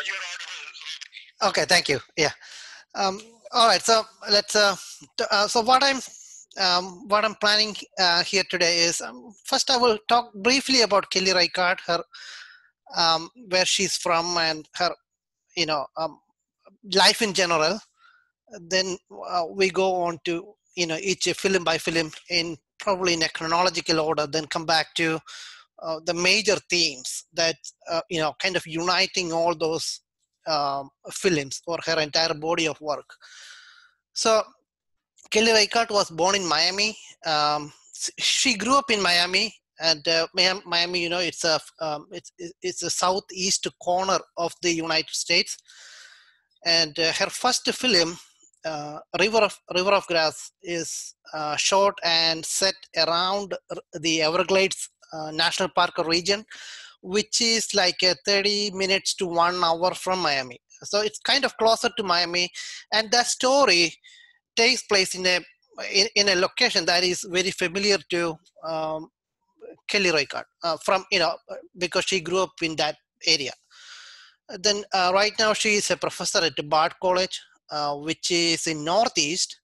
audible. Okay, thank you. Yeah. Um, all right. So let's. Uh, uh, so what I'm um, what I'm planning uh, here today is um, first I will talk briefly about Kelly Reichardt, her um, where she's from, and her you know um, life in general. Then uh, we go on to you know each a film by film in probably in a chronological order. Then come back to uh, the major themes that uh, you know kind of uniting all those um, films or her entire body of work. So Kelly Reichardt was born in Miami. Um, she grew up in Miami, and uh, Miami, you know, it's a um, it's it's a southeast corner of the United States. And uh, her first film, uh, River of River of Grass, is shot and set around the Everglades uh, National Park region, which is like 30 minutes to one hour from Miami. So it's kind of closer to Miami, and that story takes place in a in, in a location that is very familiar to um, Kelly Reichardt uh, from you know because she grew up in that area. Then uh, right now she is a professor at Bard College, uh, which is in Northeast,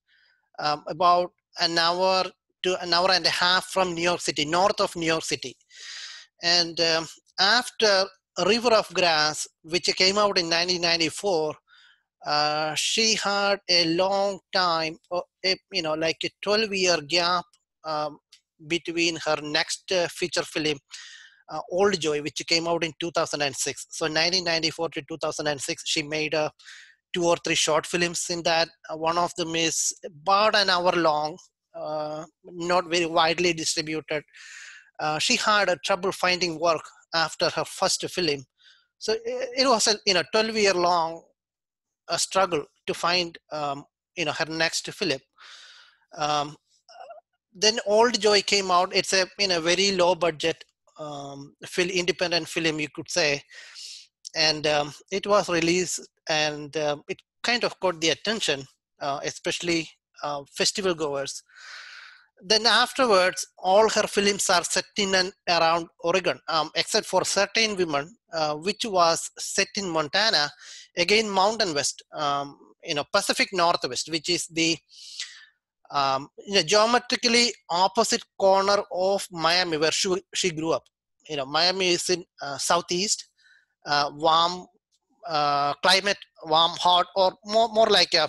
um, about an hour to an hour and a half from New York City, north of New York City. And um, after River of Grass, which came out in 1994, uh, she had a long time, uh, you know, like a 12 year gap um, between her next uh, feature film, uh, Old Joy, which came out in 2006. So 1994 to 2006, she made uh, two or three short films in that. Uh, one of them is about an hour long, not very widely distributed. she had a trouble finding work after her first film. So it, it was a you know 12 year long a struggle to find um, you know her next film. Um, then Old Joy came out. It's a you know very low budget um, film, independent film you could say, and um, it was released and uh, it kind of caught the attention, uh, especially uh, festival goers. Then afterwards, all her films are set in and around Oregon, um, except for certain women, uh, which was set in Montana, again Mountain West, um, you know Pacific Northwest, which is the um, you know, geometrically opposite corner of Miami, where she, she grew up. You know, Miami is in uh, southeast, uh, warm uh, climate, warm, hot, or more, more like a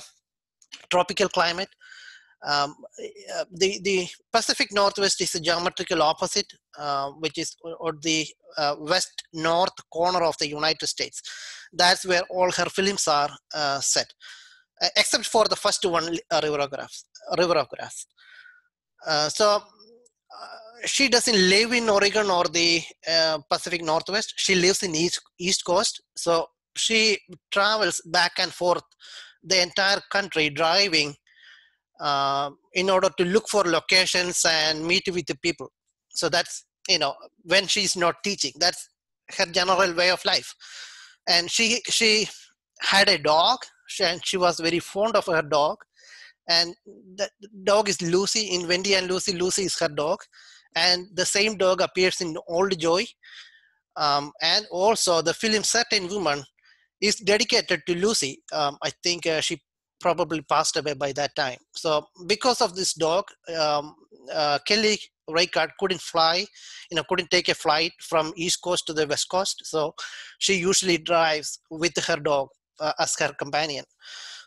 tropical climate. Um, uh, the the Pacific Northwest is the geometrical opposite, uh, which is or the uh, west north corner of the United States. That's where all her films are set, except for the first one, River of Grass. River of Grass. so she doesn't live in Oregon or the uh, Pacific Northwest. She lives in East East Coast. So she travels back and forth the entire country driving uh, in order to look for locations and meet with the people. So that's you know when she's not teaching. That's her general way of life. And she she had a dog, and she was very fond of her dog. And the dog is Lucy in Wendy and Lucy. Lucy is her dog, and the same dog appears in Old Joy. Um, and also the film Certain Woman is dedicated to Lucy. Um, I think uh, she probably passed away by that time. So because of this dog, um, uh, Kelly Reichardt couldn't fly, you know, couldn't take a flight from East Coast to the West Coast. So she usually drives with her dog uh, as her companion.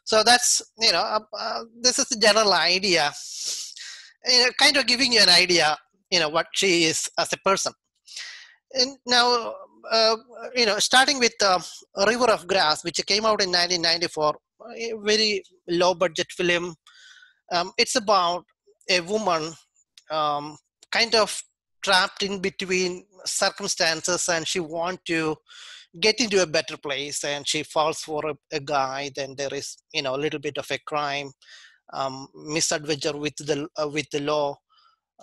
So that's, you know, uh, uh this is the general idea, you know, kind of giving you an idea, you know, what she is as a person. And now, uh, you know, starting with uh, River of Grass, which came out in 1994, a very low budget film. Um, it's about a woman um, kind of trapped in between circumstances and she wants to get into a better place and she falls for a, a, guy then there is you know a little bit of a crime um, misadventure with the uh, with the law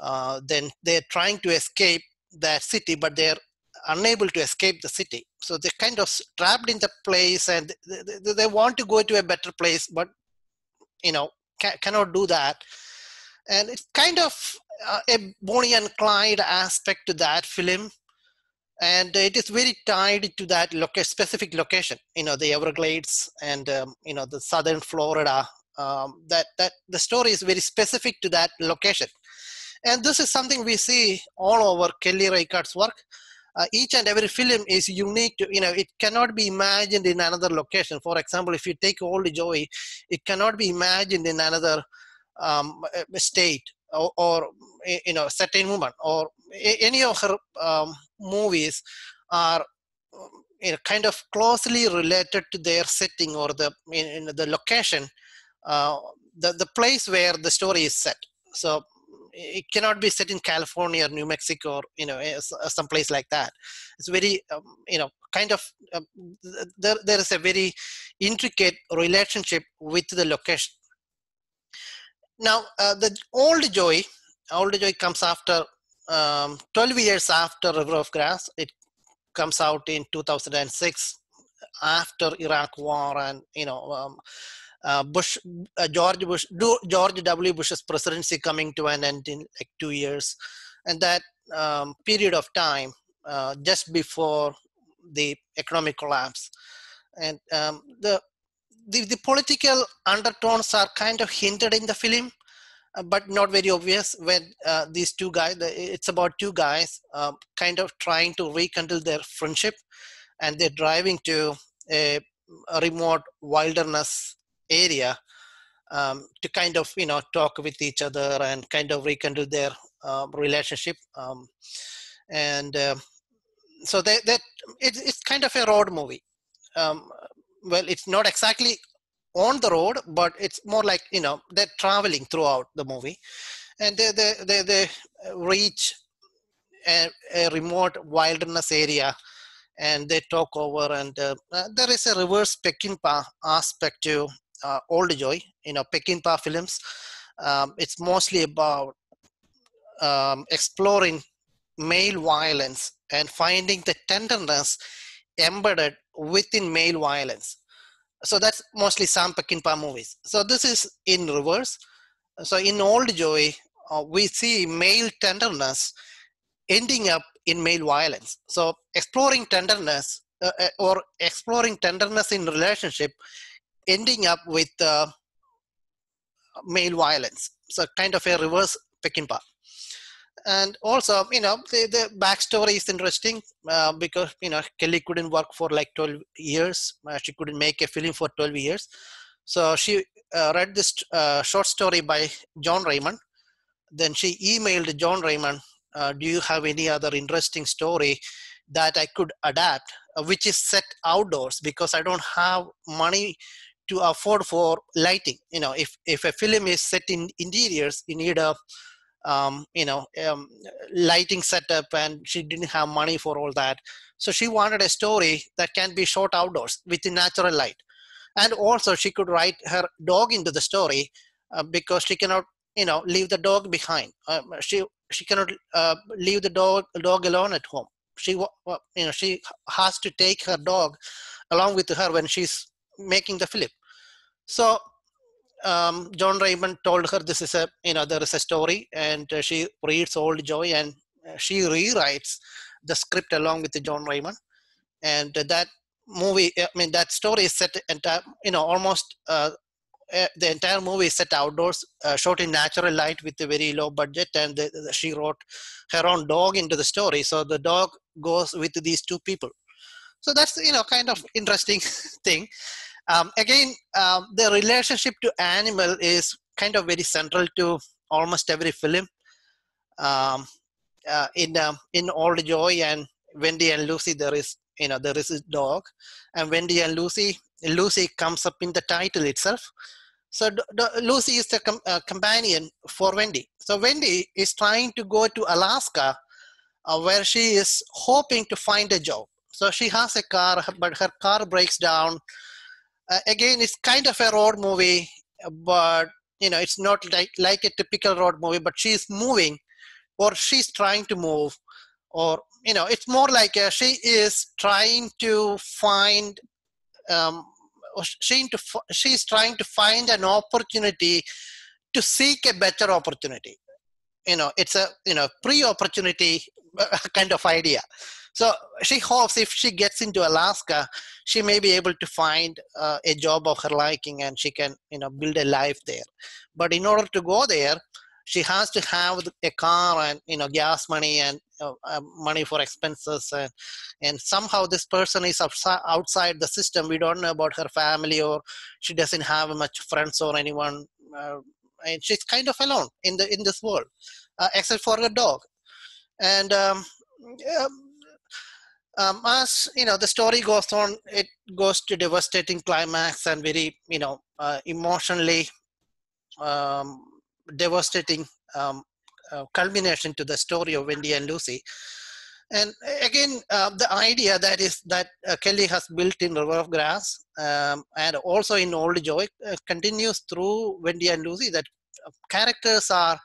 uh, then they're trying to escape that city but they're unable to escape the city. So they're kind of trapped in the place and they, they want to go to a better place, but you know, ca- cannot do that. And it's kind of uh, a Bonnie and Clyde aspect to that film. and it is very tied to that specific location you know the everglades and um, you know the southern florida um, that that the story is very specific to that location and this is something we see all over kelly reichardt's work uh, each and every film is unique to you know it cannot be imagined in another location. For example if you take old joy it cannot be imagined in another um, state or, or, you know certain woman or any of her um, movies are you know, kind of closely related to their setting or the in, the location uh, the, the place where the story is set. So it cannot be set in California or New Mexico or you know eh, some place like that. It's very um, you know kind of um, there there is a very intricate relationship with the location. Now uh, the old joy, old joy comes after um, 12 years after River of Grass. It comes out in 2006 after Iraq War and you know um, uh, Bush, uh, George Bush, George W. Bush's presidency coming to an end in like two years, and that um, period of time uh, just before the economic collapse, and um, the, the, the political undertones are kind of hinted in the film, uh, but not very obvious. When uh, these two guys, it's about two guys, um, kind of trying to rekindle their friendship, and they're driving to a, a remote wilderness area um, to kind of you know talk with each other and kind of rekindle their um, relationship um, and uh, so that, that it, it's kind of a road movie. Um, well it's not exactly on the road but it's more like you know they're traveling throughout the movie and they they, they, they reach a, a remote wilderness area and they talk over and uh, there is a reverse Peckinpah aspect to uh, Old Joy, you know, Peckinpah films. Um, it's mostly about um, exploring male violence and finding the tenderness embedded within male violence. So that's mostly Sam Peckinpah movies. So this is in reverse. So in Old Joy, uh, we see male tenderness ending up in male violence. So exploring tenderness uh, uh or exploring tenderness in relationship ending up with uh, male violence. So kind of a reverse Peckinpah. And also, you know, the, the backstory is interesting uh, because, you know, Kelly couldn't work for like 12 years. Uh, she couldn't make a film for 12 years. So she uh, read this uh, short story by John Raymond. Then she emailed John Raymond, uh, do you have any other interesting story that I could adapt, which is set outdoors because I don't have money to afford for lighting. You know if if a film is set in interiors you need a um, you know um, lighting setup and she didn't have money for all that. So she wanted a story that can be shot outdoors with natural light. And also she could write her dog into the story uh, because she cannot you know leave the dog behind. Um, she she cannot uh, leave the dog dog alone at home. She you know she has to take her dog along with her when she's making the film. So um, John Raymond told her this is a you know there is a story, and uh, she reads Old Joy and uh, she rewrites the script along with John Raymond, and that movie I mean that story is set entire you know almost. Uh, uh, the entire movie is set outdoors, shot in natural light with a very low budget, and the, the, she wrote her own dog into the story. So the dog goes with these two people. So that's you know kind of interesting thing. Um, again, um, the relationship to animal is kind of very central to almost every film. Um, uh, in um, in Old Joy and Wendy and Lucy, there is you know there is a dog, and Wendy and Lucy, Lucy comes up in the title itself. So Lucy is the com- uh, companion for Wendy. So Wendy is trying to go to Alaska, uh, where she is hoping to find a job. So she has a car, but her car breaks down uh, again it's kind of a road movie but you know it's not like like a typical road movie but she's moving or she's trying to move or you know it's more like a, she is trying to find um, she to, she's trying to find an opportunity to seek a better opportunity. You know it's a you know pre-opportunity kind of idea So she hopes if she gets into Alaska, she may be able to find uh, a job of her liking and she can, you know, build a life there. But in order to go there, she has to have a car and you know gas money and uh, money for expenses and and somehow this person is outside the system we don't know about her family or she doesn't have much friends or anyone uh, and she's kind of alone in the in this world uh, except for her dog and um, um, as you know the story goes on it goes to devastating climax and very you know uh, emotionally um, devastating um, uh, culmination to the story of Wendy and Lucy. And again, uh, the idea that is that uh, Kelly has built in River of Grass um, and also in Old Joy uh, continues through Wendy and Lucy that uh, characters are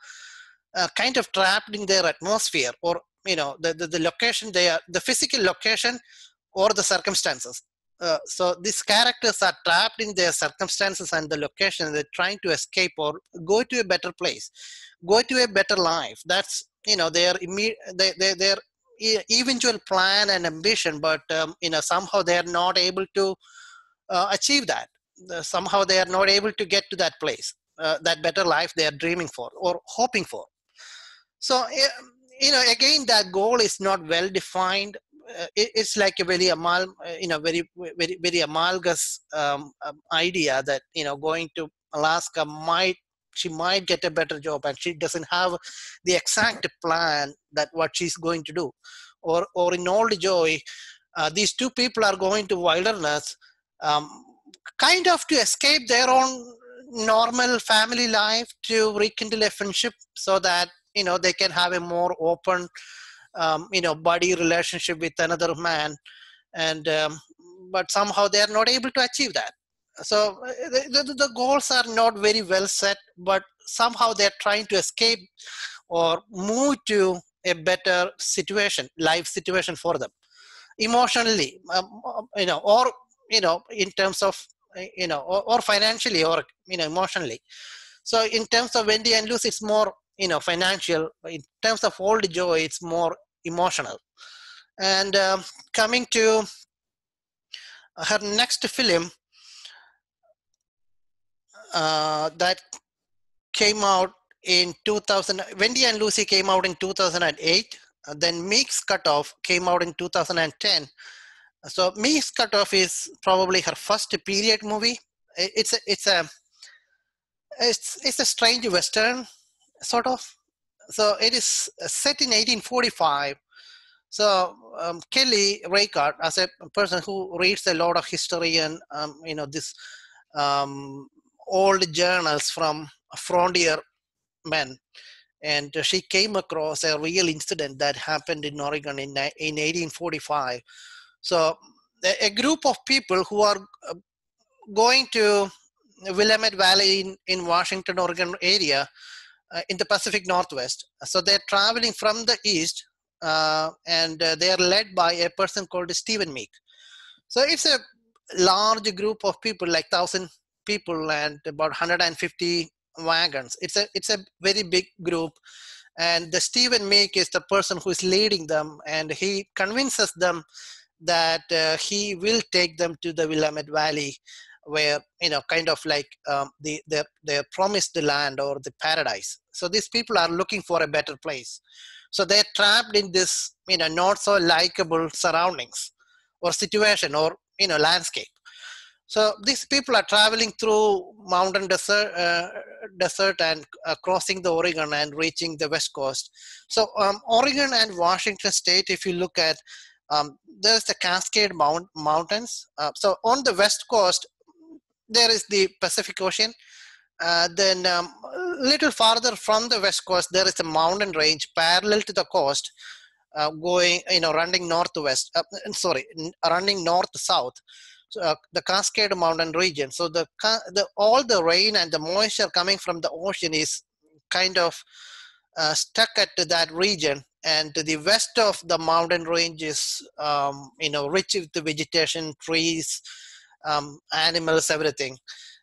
kind of trapped in their atmosphere or you know the, the, the location they are the physical location or the circumstances. Uh, so these characters are trapped in their circumstances and the location they're trying to escape or go to a better place go to a better life. That's you know their immediate they, they, their eventual plan and ambition but um, you know somehow they are not able to uh, achieve that. Somehow they are not able to get to that place uh, that better life they are dreaming for or hoping for. So you know again that goal is not well defined. Uh, it, it's like a very amal, uh, you know, very very very amalgamous um, um, idea that you know going to Alaska might she might get a better job and she doesn't have the exact plan that what she's going to do. Or or in old joy uh, these two people are going to wilderness um, kind of to escape their own normal family life to rekindle a friendship so that you know they can have a more open um, you know body relationship with another man. And um, but somehow they are not able to achieve that. So the, the, the, goals are not very well set but somehow they're trying to escape or move to a better situation life situation for them. Emotionally um, you know or you know in terms of you know or, or, financially or you know emotionally. So in terms of wendy and lucy it's more you know financial in terms of old joy it's more emotional. And um, coming to her next film uh, that came out in 2000 wendy and lucy came out in 2008 uh, then meek's cutoff came out in 2010 so meek's cutoff is probably her first period movie. It's a it's a it's it's a strange western sort of. So it is set in 1845. So um, Kelly Reichardt, as a person who reads a lot of history and um, you know this um, old journals from frontier men, and she came across a real incident that happened in Oregon in, in 1845. So a group of people who are uh, going to Willamette Valley in, in Washington, Oregon area in the Pacific Northwest. So they're traveling from the east uh, and uh, they are led by a person called Stephen Meek. So it's a large group of people, like thousand people and about 150 wagons. It's a it's a very big group, and the Stephen Meek is the person who is leading them, and he convinces them that uh, he will take them to the Willamette Valley where you know kind of like um, the they're promised the land or the paradise so these people are looking for a better place so they're trapped in this you know not so likable surroundings or situation or you know landscape so these people are traveling through mountain desert, uh, desert and uh, crossing the Oregon and reaching the west coast. So um, Oregon and Washington State, if you look at, um, there's the Cascade Mount, Mountains. Uh, so on the west coast, there is the Pacific Ocean. Uh, then um, a little farther from the west coast, there is a mountain range parallel to the coast, uh, going, you know, running northwest. Uh, sorry, running north south. So, uh, the Cascade Mountain region. So the, the all the rain and the moisture coming from the ocean is kind of uh, stuck at that region and to the west of the mountain range is um, you know rich with vegetation trees um, animals, everything.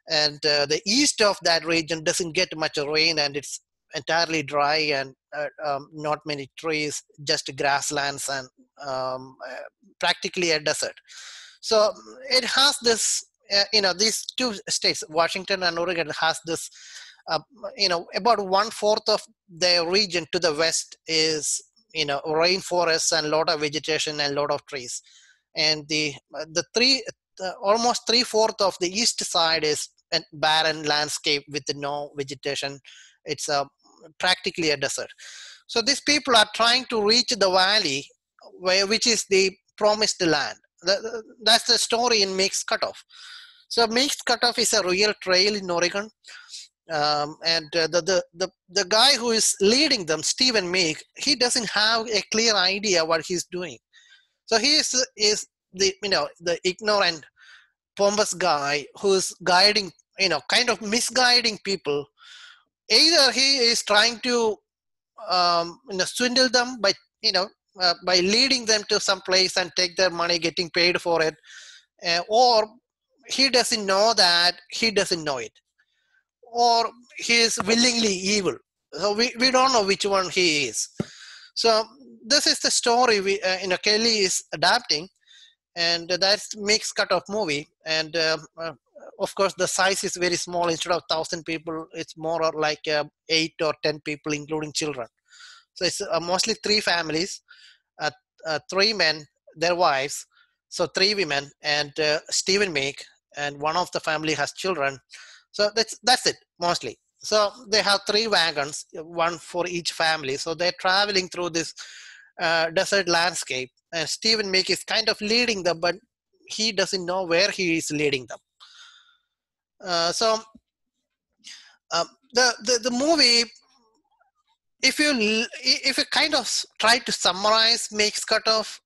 And uh, the east of that region doesn't get much rain and it's entirely dry and uh, um, not many trees, just grasslands and um, uh, practically a desert. So it has this, uh, you know, these two states, Washington and Oregon, has this, uh, you know, about one fourth of the region to the west is, you know, rainforests and a lot of vegetation and a lot of trees, and the the three almost three fourth of the east side is a barren landscape with no vegetation. It's a practically a desert. So these people are trying to reach the valley, where which is the promised land. That's the story in Meek's Cutoff. So Meek's Cutoff is a real trail in Oregon. Um, and uh, the, the, the, the guy who is leading them, Stephen Meek, he doesn't have a clear idea what he's doing. So he is, is the, you know, the ignorant, pompous guy who's guiding, you know, kind of misguiding people. Either he is trying to, um, you know, swindle them by, you know, uh, by leading them to some place and take their money getting paid for it uh, or he doesn't know that he doesn't know it. Or he is willingly evil. So we, we don't know which one he is. So this is the story we uh, you know kelly is adapting and that Meek's Cutoff movie and um, uh, of course the size is very small instead of 1000 people it's more or like uh, 8 or 10 people including children so it's uh, mostly three families, three men, their wives, so three women, and Stephen Meek, and one of the family has children. So that's that's it mostly. So they have three wagons, one for each family. So they're traveling through this uh, desert landscape, and Stephen Meek is kind of leading them, but he doesn't know where he is leading them. Uh, so um, the, the the movie if you if you kind of try to summarize Meek's Cutoff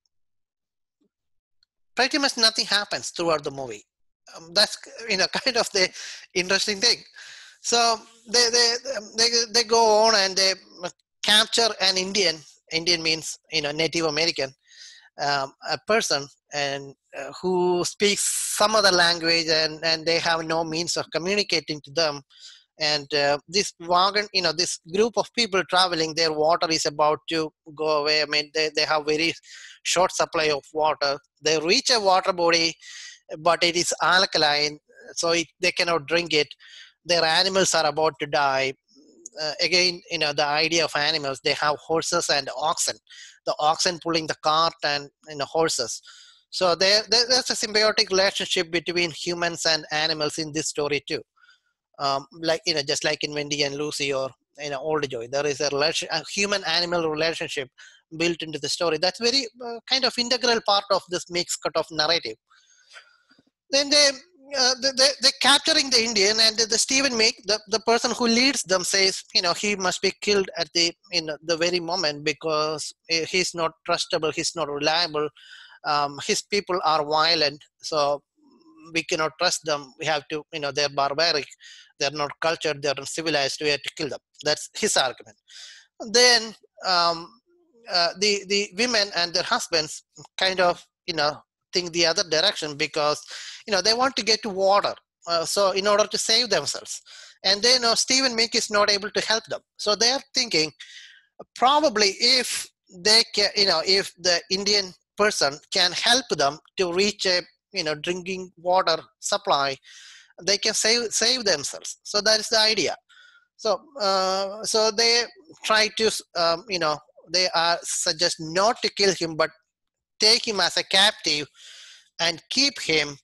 pretty much nothing happens throughout the movie. Um, that's you know kind of the interesting thing. So they they they, they go on and they capture an indian indian means you know native american um, a person and uh, who speaks some other language and and they have no means of communicating to them. And uh, this wagon you know this group of people traveling their water is about to go away. I mean they, they have very short supply of water. They reach a water body but it is alkaline so it, they cannot drink it. Their animals are about to die uh, again you know the idea of animals they have horses and oxen. The oxen pulling the cart and you know horses. So there, there's a symbiotic relationship between humans and animals in this story too. Um, like you know just like in wendy and lucy or you know old joy there is a, relation, a human animal relationship built into the story. That's very uh, kind of integral part of this Meek's Cutoff narrative. Then they uh, they, they, are capturing the Indian and the, the Stephen Meek, the, the person who leads them says, you know, he must be killed at the, in the very moment because eh, he's not trustable, he's not reliable. Um, his people are violent, so we cannot trust them. We have to, you know, they're barbaric they're not cultured, they're not civilized, we have to kill them. That's his argument. Then um, uh, the, the women and their husbands kind of, you know, think the other direction because, you know, they want to get to water. Uh, so in order to save themselves. And then uh, Stephen Meek is not able to help them. So they're thinking probably if they can, you know, if the Indian person can help them to reach a, you know, drinking water supply, they can save save themselves so that is the idea so uh, so they try to um, you know they are suggest not to kill him but take him as a captive and keep him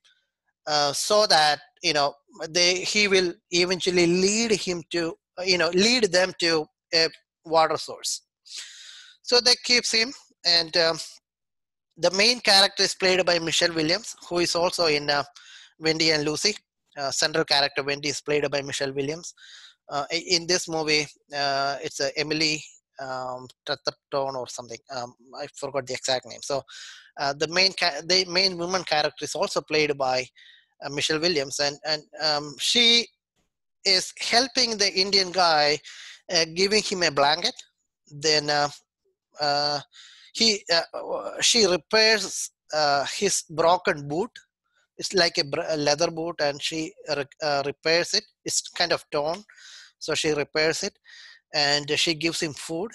uh, so that you know they he will eventually lead him to you know lead them to a water source so they keeps him and um, the main character is played by michelle williams who is also in uh, wendy and lucy uh, central character Wendy is played by Michelle Williams. Uh, in this movie, uh, it's Emily um, or something. Um, I forgot the exact name. So uh, the main the main woman character is also played by Michelle Williams, and and um, she is helping the Indian guy, uh, giving him a blanket. Then uh, uh, he she repairs his broken boot it's like a, leather boot and she uh, repairs it it's kind of torn so she repairs it and she gives him food.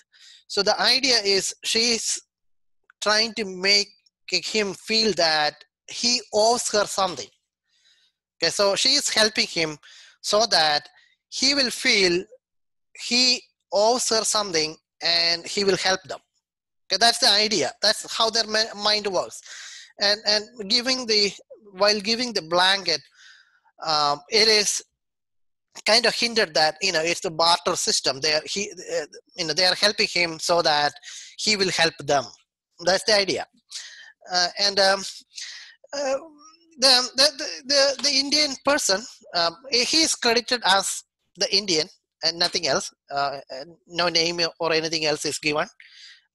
So the idea is she's trying to make him feel that he owes her something. Okay, so she is helping him so that he will feel he owes her something and he will help them. Okay, that's the idea. That's how their mind works. And and giving the while giving the blanket, um, it is kind of hindered that you know it's the barter system. They are he uh, you know they are helping him so that he will help them. That's the idea. Uh, and um, uh, the, the, the, the Indian person, um, he is credited as the Indian and nothing else. Uh, no name or anything else is given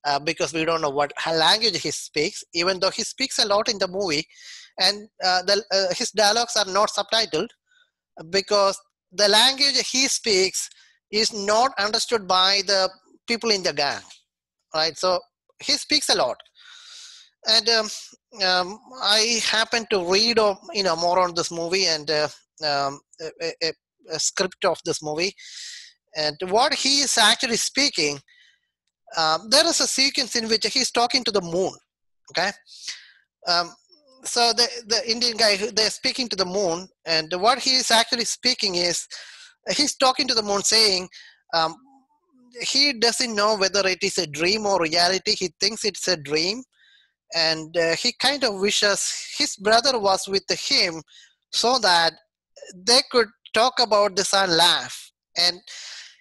uh, because we don't know what language he speaks, even though he speaks a lot in the movie. And uh, the, his dialogues are not subtitled because the language he speaks is not understood by the people in the gang, right? So he speaks a lot. And um, um, I happened to read, you know, more on this movie and uh, um, a, a, a script of this movie. And what he is actually speaking um, there is a sequence in which he's talking to the moon okay um, so the, the indian guy they're speaking to the moon and what he is actually speaking is he's talking to the moon saying um, he doesn't know whether it is a dream or reality. He thinks it's a dream and uh, he kind of wishes his brother was with him so that they could talk about this and laugh. And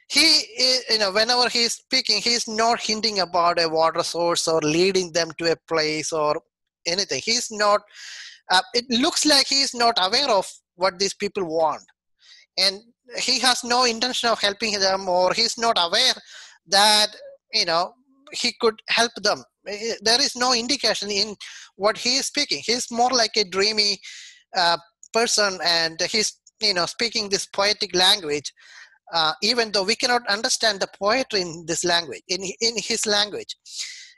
he you know whenever he's speaking he's not hinting about a water source or leading them to a place or anything. He's not uh, it looks like he's not aware of what these people want. And he has no intention of helping them or he's not aware that you know he could help them. There is no indication in what he is speaking. He's more like a dreamy uh, person and he's you know speaking this poetic language uh, even though we cannot understand the poetry in this language, in, in his language.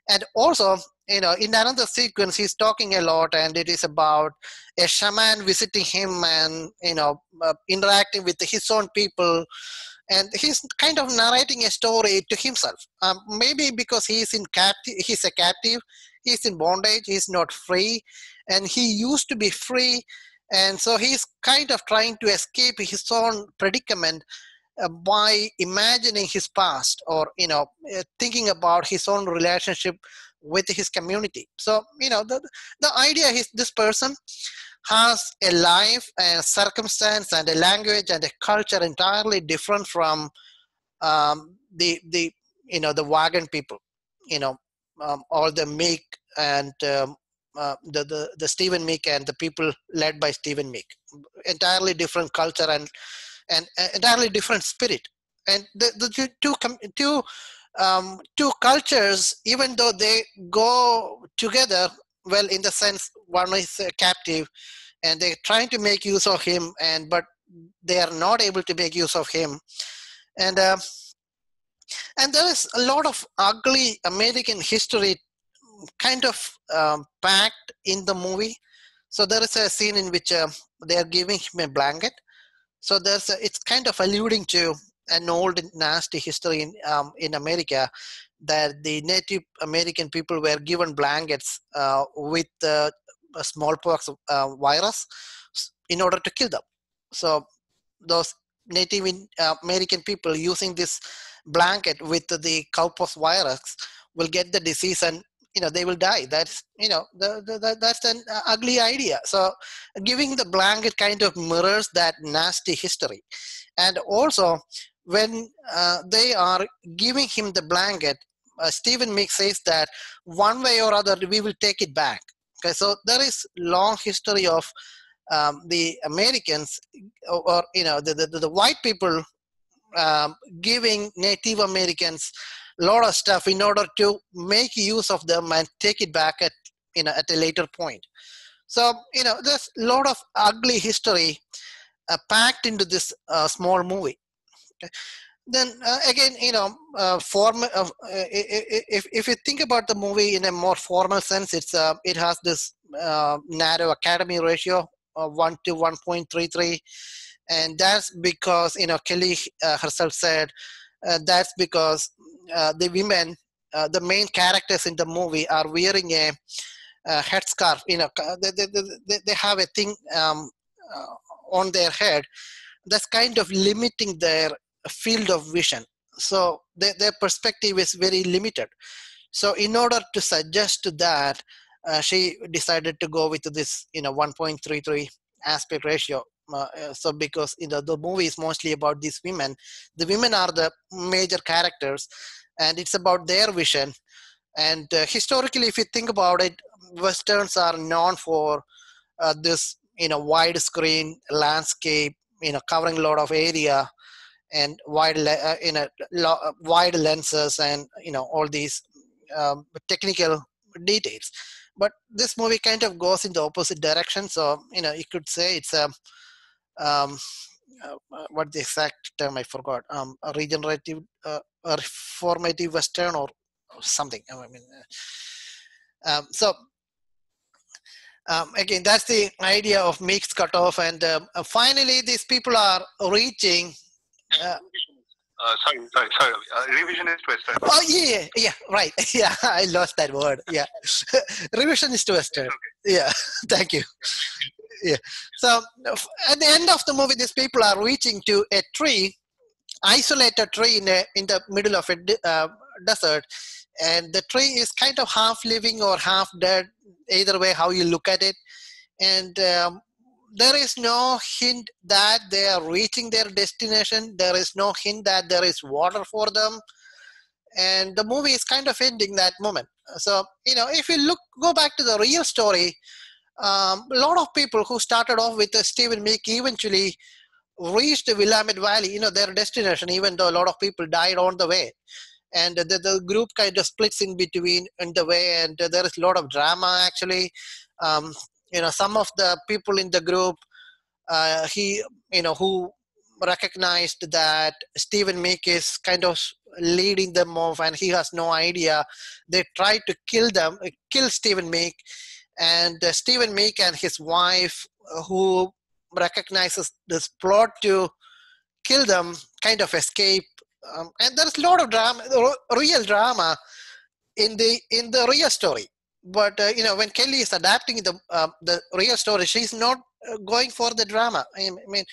And also, you know, in another sequence, he's talking a lot, and it is about a shaman visiting him and, you know, uh, interacting with his own people. And he's kind of narrating a story to himself. Um, maybe because he's in captive, he's a captive, he's in bondage, he's not free, and he used to be free, and so he's kind of trying to escape his own predicament uh, by imagining his past or you know uh, thinking about his own relationship with his community so you know the, the idea is this person has a life and circumstance and a language and a culture entirely different from um, the the you know the wagon people you know um, all the meek and um, uh, the, the the Stephen Meek and the people led by Stephen Meek entirely different culture and and entirely different spirit. And the, the two, two, um, two cultures, even though they go together, well, in the sense one is a captive and they're trying to make use of him, and but they are not able to make use of him. And uh, and there is a lot of ugly American history kind of um, packed in the movie. So there is a scene in which uh, they are giving him a blanket, so there's a, it's kind of alluding to an old nasty history in um, in America that the Native American people were given blankets uh, with uh, smallpox uh, virus in order to kill them. So those Native uh, American people using this blanket with the cowpox virus will get the disease and you know they will die. That's you know the, the, the, that's an ugly idea. So giving the blanket kind of mirrors that nasty history. And also when uh, they are giving him the blanket uh, stephen meek says that one way or other we will take it back. Okay so there is long history of um, the americans or, or you know the, the, the white people um, giving native americans a lot of stuff in order to make use of them and take it back at you know at a later point. So you know there's a lot of ugly history uh, packed into this uh, small movie okay. then uh, again you know uh, form uh, if, if you think about the movie in a more formal sense it's uh, it has this uh, narrow academy ratio of 1 to 1.33 and that's because you know kelly herself said uh, that's because uh, the women, uh, the main characters in the movie, are wearing a, a headscarf. You know, they, they, they, they have a thing um, uh, on their head that's kind of limiting their field of vision. So their, their perspective is very limited. So in order to suggest that, uh, she decided to go with this, you know, 1.33 aspect ratio. Uh, uh, so because you know the movie is mostly about these women, the women are the major characters, and it's about their vision. And uh, historically, if you think about it, westerns are known for uh, this, you know, widescreen landscape, you know, covering a lot of area and wide, uh, you know, wide lenses and you know all these um, technical details. But this movie kind of goes in the opposite direction so you know you could say it's a um, uh, uh, what the exact term i forgot um, a regenerative uh, a reformative western or, or something i mean uh, um, so um, again that's the idea of Meek's Cutoff and um, uh, finally these people are reaching uh, uh, sorry, sorry, sorry. Uh, revisionist Western. Oh yeah, yeah, right. Yeah, I lost that word. Yeah, revisionist Western. Okay. Yeah, thank you. Yeah. So at the end of the movie, these people are reaching to a tree, isolated tree in a, in the middle of a uh, desert, and the tree is kind of half living or half dead, either way how you look at it. And um, there is no hint that they are reaching their destination. There is no hint that there is water for them. And the movie is kind of ending that moment. So, you know, if you look, go back to the real story, um, a lot of people who started off with uh, Stephen Meek eventually reached the Willamette Valley, you know, their destination, even though a lot of people died on the way. And the, the group kind of splits in between in the way, and there is a lot of drama actually. Um, you know some of the people in the group uh, he you know who recognized that Stephen Meek is kind of leading them off and he has no idea. They tried to kill them, kill Stephen Meek, and uh, Stephen Meek and his wife, uh, who recognizes this plot to kill them, kind of escape. Um, and there's a lot of drama, real drama in the in the real story but uh, you know when kelly is adapting the uh, the real story she's not uh, going for the drama. I mean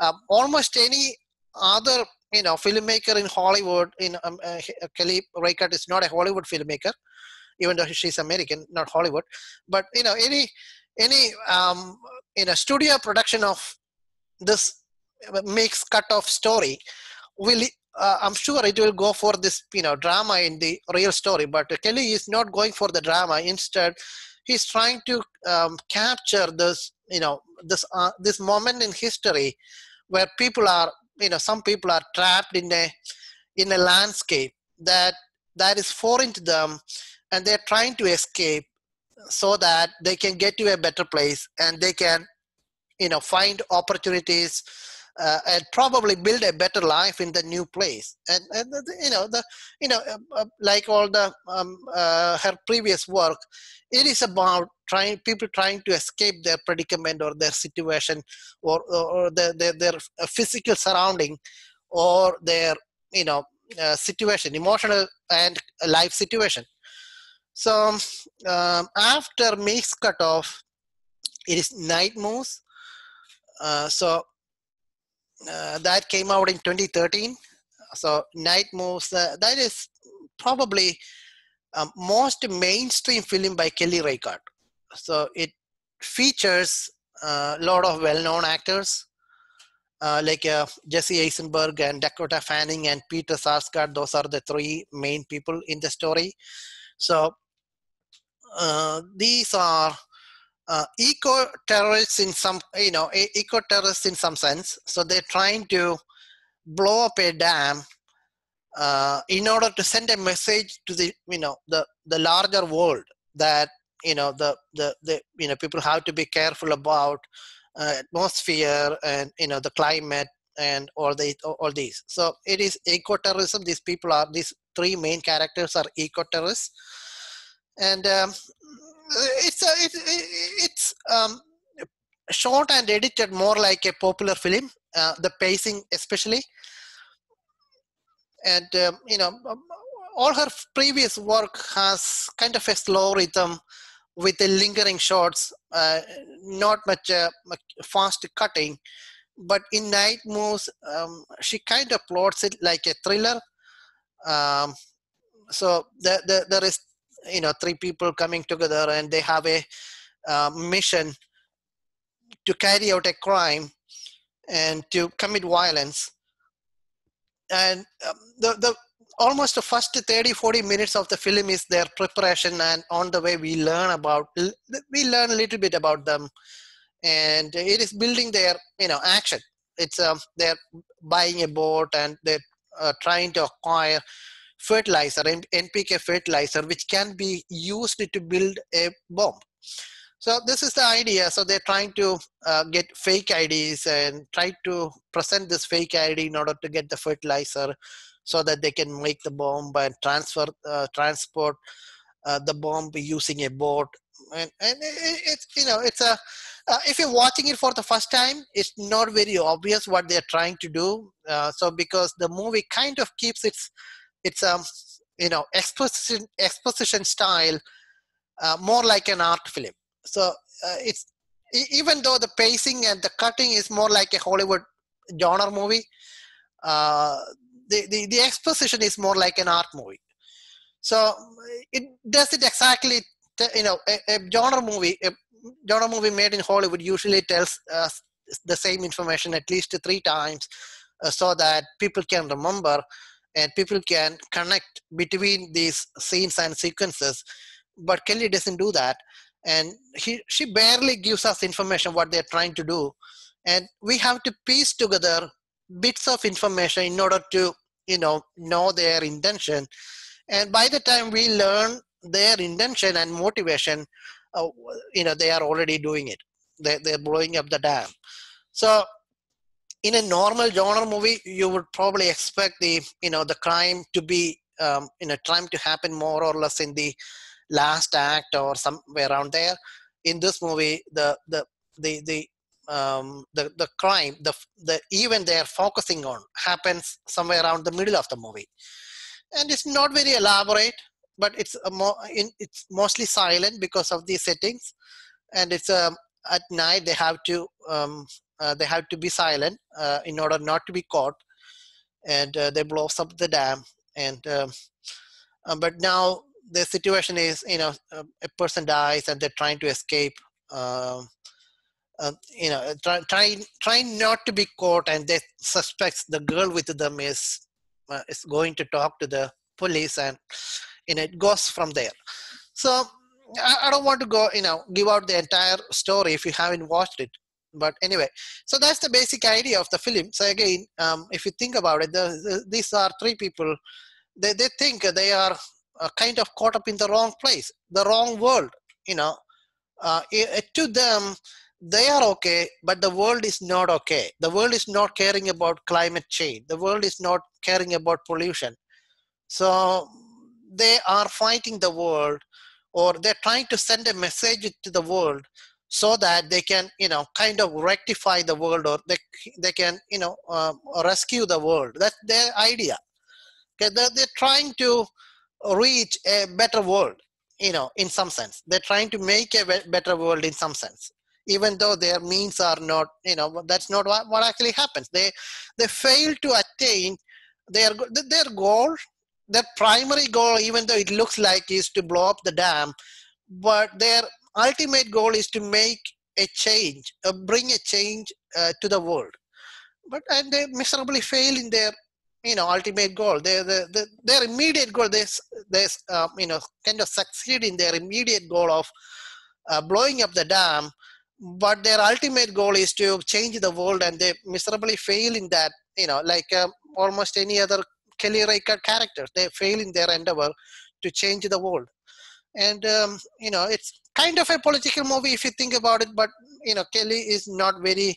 um, almost any other you know filmmaker in hollywood in um, uh, kelly reichardt is not a hollywood filmmaker even though she's american not hollywood. But you know any any um, in a studio production of this uh, Meek's Cutoff story will uh, I'm sure it will go for this, you know, drama in the real story. But Kelly is not going for the drama. Instead, he's trying to um, capture this, you know, this uh, this moment in history where people are, you know, some people are trapped in a in a landscape that that is foreign to them, and they're trying to escape so that they can get to a better place and they can, you know, find opportunities uh, and probably build a better life in the new place. And, and you know, the you know, uh, uh, like all the um, uh, her previous work, it is about trying people trying to escape their predicament or their situation or or their their, their physical surrounding or their you know uh, situation, emotional and life situation. So um, after Meek's cutoff, it is night moves. Uh, so uh, that came out in 2013 so night moves uh, that is probably um, most mainstream film by kelly reichardt so it features a uh, lot of well-known actors uh, like uh, Jesse Eisenberg and Dakota Fanning and Peter Sarsgaard. Those are the three main people in the story. So these are uh, eco terrorists in some you know eco terrorists in some sense. So they're trying to blow up a dam uh, in order to send a message to the you know the the larger world that you know the the, the you know people have to be careful about uh, atmosphere and you know the climate and all the all these. So it is eco terrorism these people are these three main characters are eco terrorists and um, it's a, it, it's um, shot and edited more like a popular film. Uh, the pacing, especially, and um, you know um, all her previous work has kind of a slow rhythm with the lingering shots uh, not much uh, fast cutting but in night moves um, she kind of plots it like a thriller um, so the, the, there is you know three people coming together and they have a uh, mission to carry out a crime and to commit violence. And um, the, the almost the first 30 40 minutes of the film is their preparation and on the way we learn about we learn a little bit about them. And it is building their you know action. It's um, they're buying a boat and they're uh, trying to acquire fertilizer npk fertilizer which can be used to build a bomb so this is the idea. So they're trying to uh, get fake IDs and try to present this fake ID in order to get the fertilizer, so that they can make the bomb and transfer uh, transport uh, the bomb using a boat. And, and it, it's you know it's a uh, if you're watching it for the first time, it's not very obvious what they're trying to do. Uh, so because the movie kind of keeps its its um you know exposition exposition style uh, more like an art film so uh, it's even though the pacing and the cutting is more like a Hollywood genre movie, uh, the, the, the exposition is more like an art movie. So it does it exactly, you know, a, a genre movie, a genre movie made in Hollywood usually tells us the same information at least three times uh, so that people can remember and people can connect between these scenes and sequences. But Kelly doesn't do that. And he, she barely gives us information what they're trying to do. And we have to piece together bits of information in order to you know know their intention. And by the time we learn their intention and motivation uh, you know they are already doing it. They, they're blowing up the dam. So in a normal genre movie you would probably expect the you know the crime to be um, you know crime to happen more or less in the last act or somewhere around there. In this movie the the the the um, the the crime the the event they are focusing on happens somewhere around the middle of the movie. And it's not very elaborate but it's a more in, it's mostly silent because of these settings. And it's um, at night they have to um, they have to be silent uh, in order not to be caught and uh, they blow up the dam and um, uh, but now the situation is you know a person dies and they're trying to escape um, uh, you know trying try, trying not to be caught and they suspect the girl with them is uh, is going to talk to the police and you know it goes from there. So I, I don't want to go you know give out the entire story if you haven't watched it but anyway so that's the basic idea of the film so again um, if you think about it the, the, these are three people they, they think they are uh, kind of caught up in the wrong place, the wrong world. You know, uh, it, to them, they are okay, but the world is not okay. The world is not caring about climate change. The world is not caring about pollution. So they are fighting the world, or they're trying to send a message to the world so that they can, you know, kind of rectify the world, or they they can, you know, uh, rescue the world. That's their idea. Okay, they're, they're trying to reach a better world you know in some sense they're trying to make a better world in some sense even though their means are not you know that's not what, what actually happens they they fail to attain their their goal their primary goal even though it looks like is to blow up the dam but their ultimate goal is to make a change uh, bring a change uh, to the world. But and they miserably fail in their you know ultimate goal. Their their, their immediate goal they they um, you know kind of succeed in their immediate goal of uh, blowing up the dam but their ultimate goal is to change the world and they miserably fail in that you know like um, almost any other kelly reichardt characters. They fail in their endeavor to change the world and um, you know it's kind of a political movie if you think about it but you know kelly is not very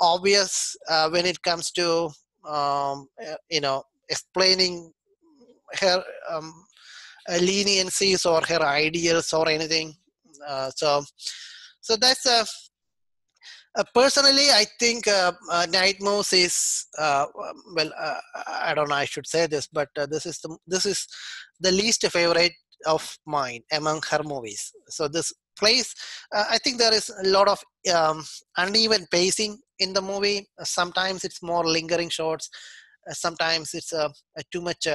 obvious uh, when it comes to um, uh, you know explaining her um, leniencies or her ideals or anything uh, so so that's a Uh, personally, I think uh, uh, Night Moves is uh, well. Uh, I don't know. I should say this, but uh, this is the this is the least favorite of mine among her movies. So this plays. I think there is a lot of um, uneven pacing in the movie. Sometimes it's more lingering shots. sometimes it's too much,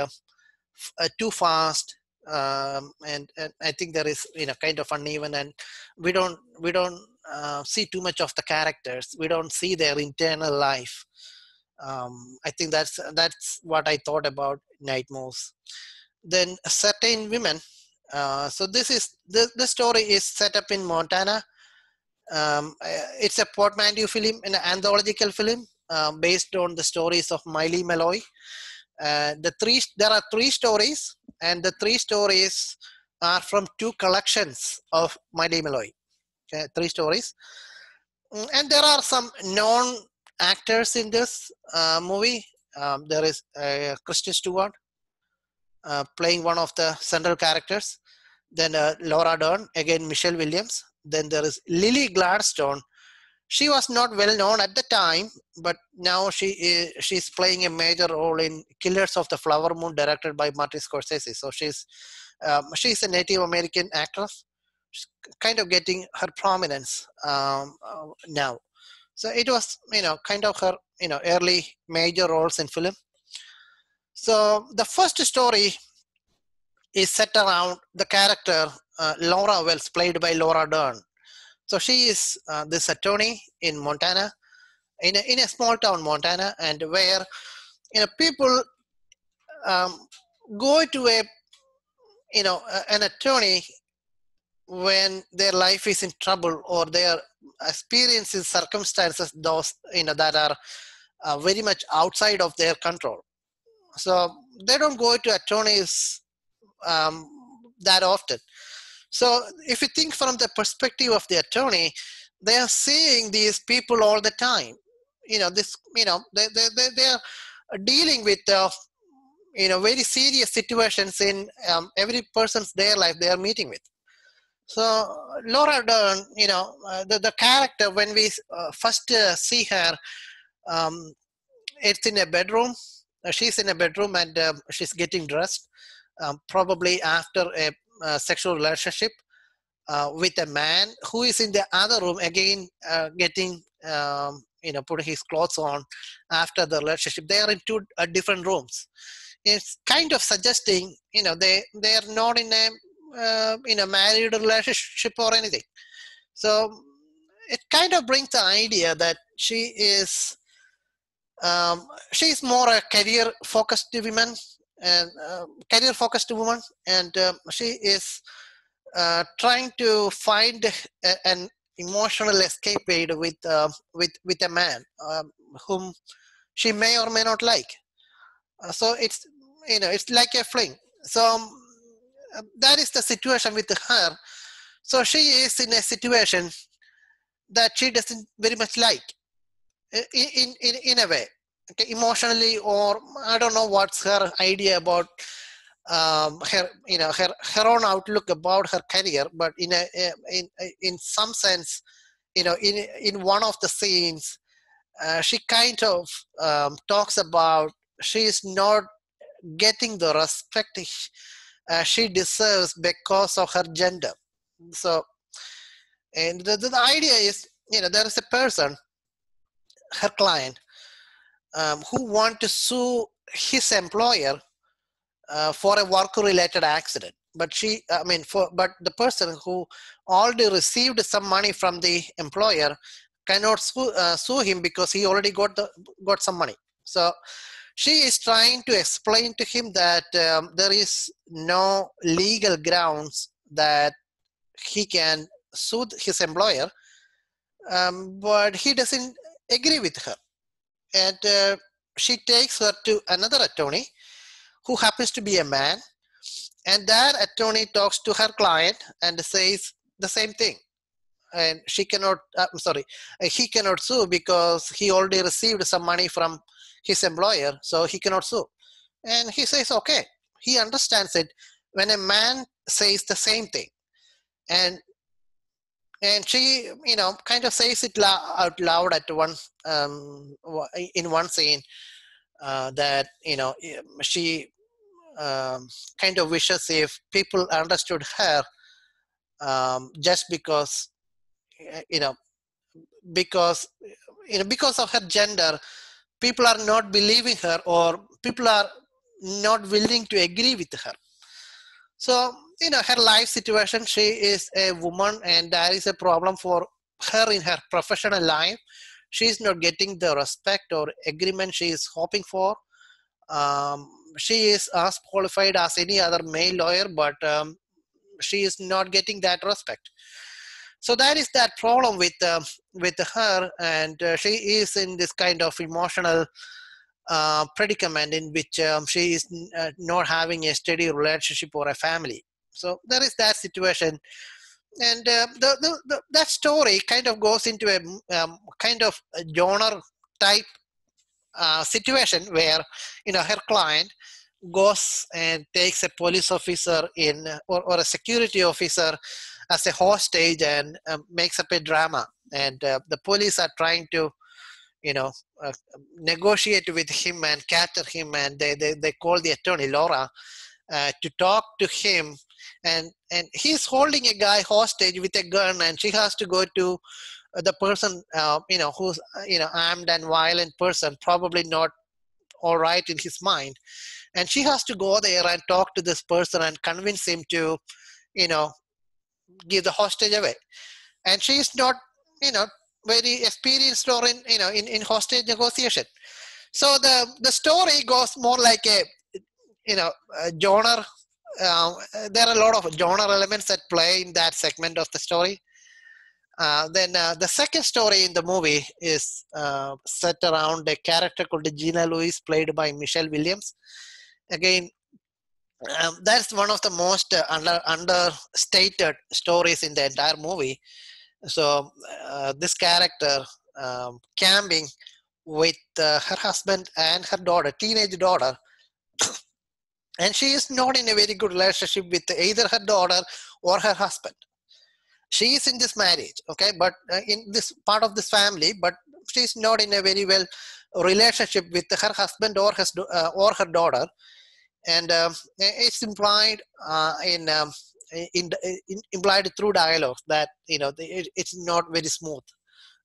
too fast. Um, and, and I think there is you know kind of uneven, and we don't we don't uh, see too much of the characters. We don't see their internal life. Um, I think that's that's what I thought about Night Moves. Then certain women. Uh, so this is the the story is set up in Montana. Um, uh, it's a portmanteau film, an anthological film uh, based on the stories of Maile Meloy. Uh, the three there are three stories, and the three stories are from two collections of Maile Meloy okay, three stories. Mm, and there are some known actors in this uh, movie. Um, there is Kristen Stewart playing one of the central characters. Then uh, Laura Dern, again Michelle Williams. Then there is Lily Gladstone. She was not well known at the time, but now she is she's playing a major role in Killers of the Flower Moon, directed by Martin Scorsese. So she's um, she's a Native American actress she's kind of getting her prominence um, uh, now. So it was, you know, kind of her, you know, early major roles in film. So the first story is set around the character uh, Laura Wells, played by Laura Dern. So she is uh, this attorney in Montana, in a, in a small town, Montana, and where you know people um, go to a you know an attorney when their life is in trouble or they are experiencing circumstances those you know that are uh, very much outside of their control so they don't go to attorneys um, that often. So if you think from the perspective of the attorney they are seeing these people all the time. You know this you know they, they, they, they are dealing with uh, you know very serious situations in um, every person's their life they are meeting with. So Laura Dern, you know, uh, the, the character when we uh, first uh, see her, um, it's in a bedroom. Uh, she's in a bedroom and um, she's getting dressed, um, probably after a, a sexual relationship uh, with a man who is in the other room again, uh, getting um, you know putting his clothes on after the relationship. They are in two different rooms. It's kind of suggesting you know they they are not in a uh, in a married relationship or anything. So it kind of brings the idea that she is um, she's more a career focused woman and uh, career focused woman and uh, she is uh, trying to find a, an emotional escapade with uh, with with a man um, whom she may or may not like. Uh, so it's you know it's like a fling. So um, that is the situation with her. So she is in a situation that she doesn't very much like, in in in in a way, okay, emotionally, or I don't know what's her idea about um, her you know her her own outlook about her career, but in a in in some sense, you know, in in one of the scenes, uh, she kind of um, talks about she is not getting the respect uh, she deserves because of her gender. So, and the, the idea is, you know, there is a person, her client, um, who want to sue his employer uh, for a work-related accident. But she, I mean, for but the person who already received some money from the employer cannot sue, uh, sue him because he already got the got some money. So she is trying to explain to him that um, there is no legal grounds that he can sue his employer, um, but he doesn't agree with her. And uh, she takes her to another attorney who happens to be a man. And that attorney talks to her client and says the same thing. And she cannot, uh, I'm sorry, uh, he cannot sue because he already received some money from his employer, so he cannot sue. And he says, okay, he understands it when a man says the same thing. And and she you know kind of says it out loud at one um, in one scene uh, that you know she um, kind of wishes if people understood her um, just because eh, you know because you know because of her gender people are not believing her or people are not willing to agree with her. So you know her life situation she is a woman and there is a problem for her in her professional life. She is not getting the respect or agreement she is hoping for. Um, she is as qualified as any other male lawyer but um, she is not getting that respect. So that is that problem with uh, with her and uh, she is in this kind of emotional uh, predicament in which um, she is uh, not having a steady relationship or a family so there is that situation. And uh, the, the, the, that story kind of goes into a um, kind of a type uh, situation where you know her client goes and takes a police officer in or, or a security officer as a hostage and um, makes up a drama. And uh, the police are trying to you know uh, negotiate with him and capture him and they, they, they call the attorney laura uh, to talk to him and and he's holding a guy hostage with a gun and she has to go to the person uh, you know who's you know armed and violent person probably not all right in his mind. And she has to go there and talk to this person and convince him to you know give the hostage away. And she is not you know very experienced or in you know in, in hostage negotiation. So the the story goes more like a you know a genre uh, there are a lot of genre elements that play in that segment of the story uh, then uh, the second story in the movie is uh, set around a character called Gina Lewis, played by Michelle Williams. Again, um, that's one of the most uh, under understated stories in the entire movie. So this character um, camping with her husband and her daughter, teenage daughter, and she is not in a very good relationship with either her daughter or her husband. She is in this marriage okay? But uh, in this part of this family but she's not in a very well relationship with her husband or his uh, or her daughter. And um, it's implied uh, in, um, in, in, implied through dialogue that you know it, it's not very smooth.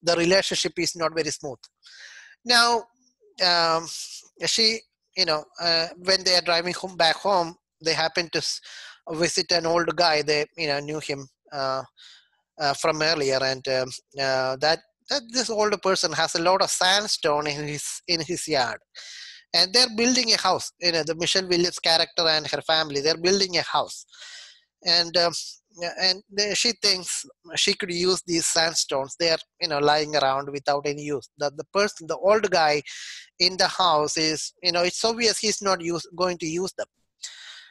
The relationship is not very smooth. Now um, she you know uh, when they are driving home back home they happen to visit an old guy they you know knew him uh, uh, from earlier, and um, uh, that that this older person has a lot of sandstone in his in his yard, and they're building a house. You know, the Michelle Williams character and her family, they're building a house, and. And they, she thinks she could use these sandstones. They are you know lying around without any use. The, the person the old guy in the house is you know it's obvious he's not use, going to use them.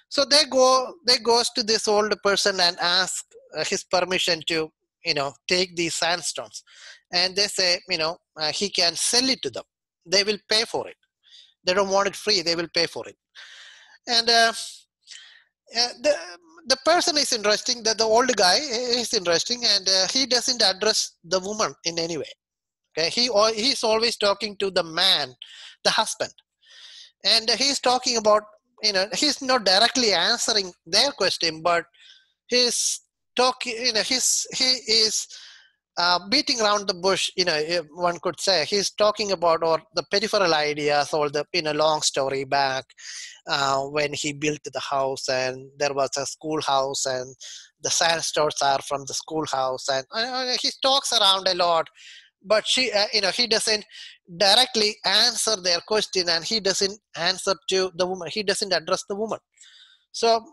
So they go they goes to this old person and ask uh, his permission to you know take these sandstones. And they say you know uh, he can sell it to them. They will pay for it. They don't want it free. They will pay for it. And uh, uh, the the person is interesting that the old guy is interesting and uh, he doesn't address the woman in any way. Okay he he's always talking to the man the husband. And he's talking about you know he's not directly answering their question but he's talking you know he's he is uh, beating around the bush you know one could say he's talking about or the peripheral ideas or the in a long story back uh, when he built the house and there was a schoolhouse and the sandstones are from the schoolhouse and uh, he talks around a lot but she uh, you know he doesn't directly answer their question and he doesn't answer to the woman he doesn't address the woman. So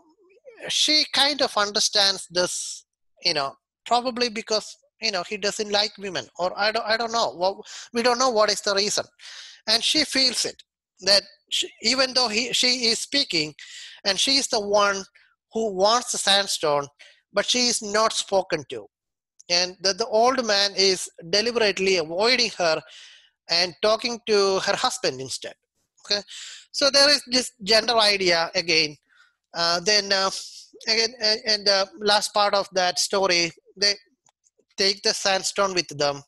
she kind of understands this you know probably because you know he doesn't like women or i don't i don't know well, we don't know what is the reason. And she feels it that she, even though he she is speaking and she is the one who wants the sandstone but she is not spoken to. And the, the old man is deliberately avoiding her and talking to her husband instead okay? So there is this gender idea again uh, then uh, again and, and the last part of that story they take the sandstone with them.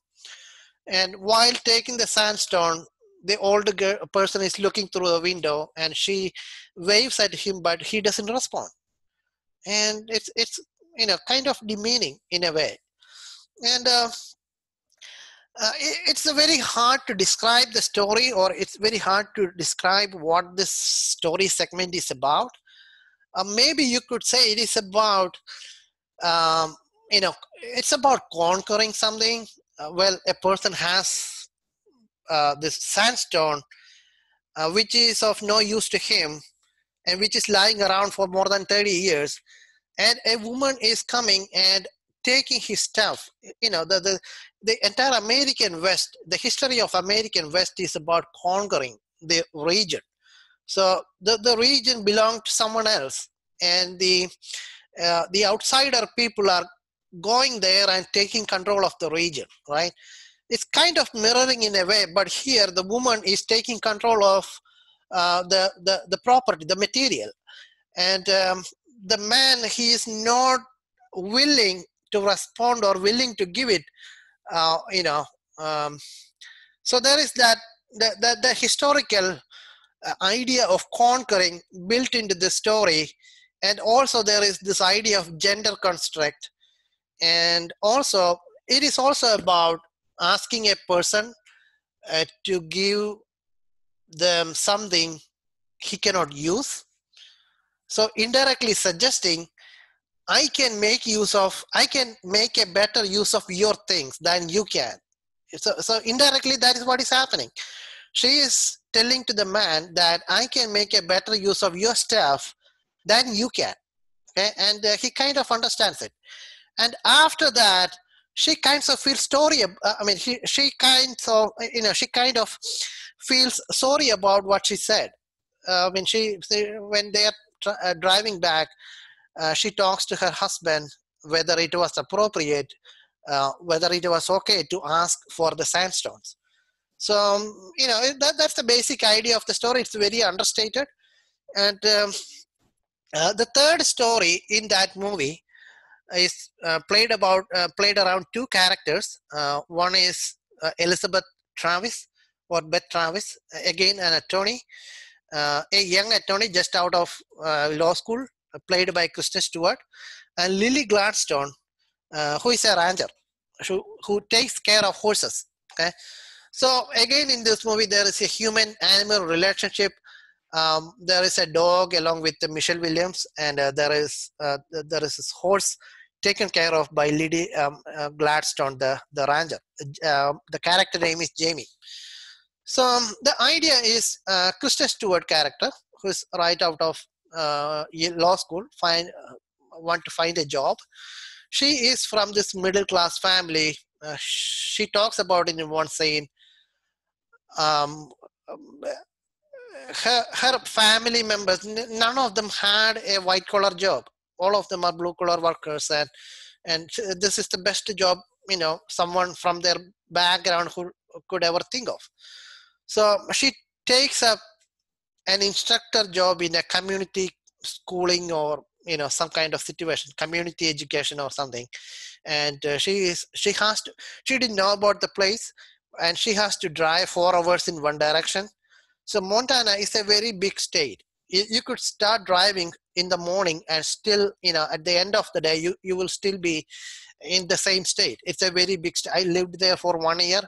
And while taking the sandstone, the older girl, person is looking through the window and she waves at him, but he doesn't respond. And it's, it's you know, kind of demeaning in a way. And uh, uh, it's very hard to describe the story or it's very hard to describe what this story segment is about uh, maybe you could say it is about um, you know it's about conquering something. Uh, well a person has uh, this sandstone uh, which is of no use to him and which is lying around for more than 30 years. And a woman is coming and taking his stuff. You know the, the the entire american west the history of american west is about conquering the region. So the, the region belonged to someone else. And the uh, the outsider people are going there and taking control of the region right? It's kind of mirroring in a way but here the woman is taking control of uh, the, the the property the material. And um, the man he is not willing to respond or willing to give it uh, you know um, so there is that the, the, the historical uh, idea of conquering built into the story. And also there is this idea of gender construct and also it is also about asking a person uh, to give them something he cannot use so indirectly suggesting I can make use of, I can make a better use of your things than you can. So, so indirectly, that is what is happening. She is telling to the man that I can make a better use of your stuff than you can. Okay, and uh, he kind of understands it. And after that, she kind of feels sorry. Uh, I mean, she she kind of you know she kind of feels sorry about what she said. Uh, I mean, she when they are uh, driving back, uh, she talks to her husband whether it was appropriate, uh, whether it was okay to ask for the sandstones. So, um, you know, that, that's the basic idea of the story. It's very understated. And um, uh, the third story in that movie is uh, played about uh, played around two characters. Uh, one is Elizabeth Travis or Beth Travis, again an attorney, a young attorney just out of law school played by Kristen Stewart, and Lily Gladstone, who is a rancher, who, who takes care of horses. Okay, so again in this movie there is a human-animal relationship. Um, there is a dog along with Michelle Williams, and uh, there is uh, there is this horse taken care of by Lily um, uh, Gladstone, the the rancher. Uh, the character name is Jamie. So um, the idea is uh, Kristen Stewart character, who is right out of uh, law school, find uh, want to find a job. She is from this middle class family. Uh, she talks about in one scene. Um, her, her family members, none of them had a white collar job. All of them are blue collar workers, and and this is the best job you know someone from their background who could ever think of. So she takes up an instructor job in a community schooling or you know some kind of situation community education or something. And uh, she is she has to she didn't know about the place and she has to drive four hours in one direction. So montana is a very big state you, could start driving in the morning and still you know at the end of the day you, you will still be in the same state. It's a very big i lived there for one year.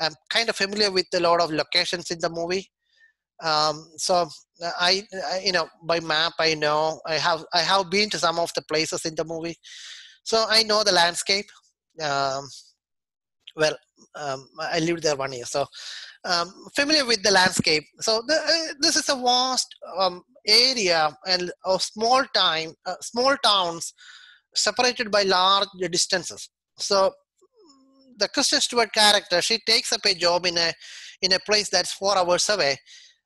I'm kind of familiar with a lot of locations in the movie. Um, so I, I, you know by map i know i have i have been to some of the places in the movie. So i know the landscape. Um, well um, i lived there one year so um, familiar with the landscape so the, uh, this is a vast um, area and of small time uh, small towns separated by large distances so the Kristen Stewart character, she takes up a job in a in a place that's four hours away,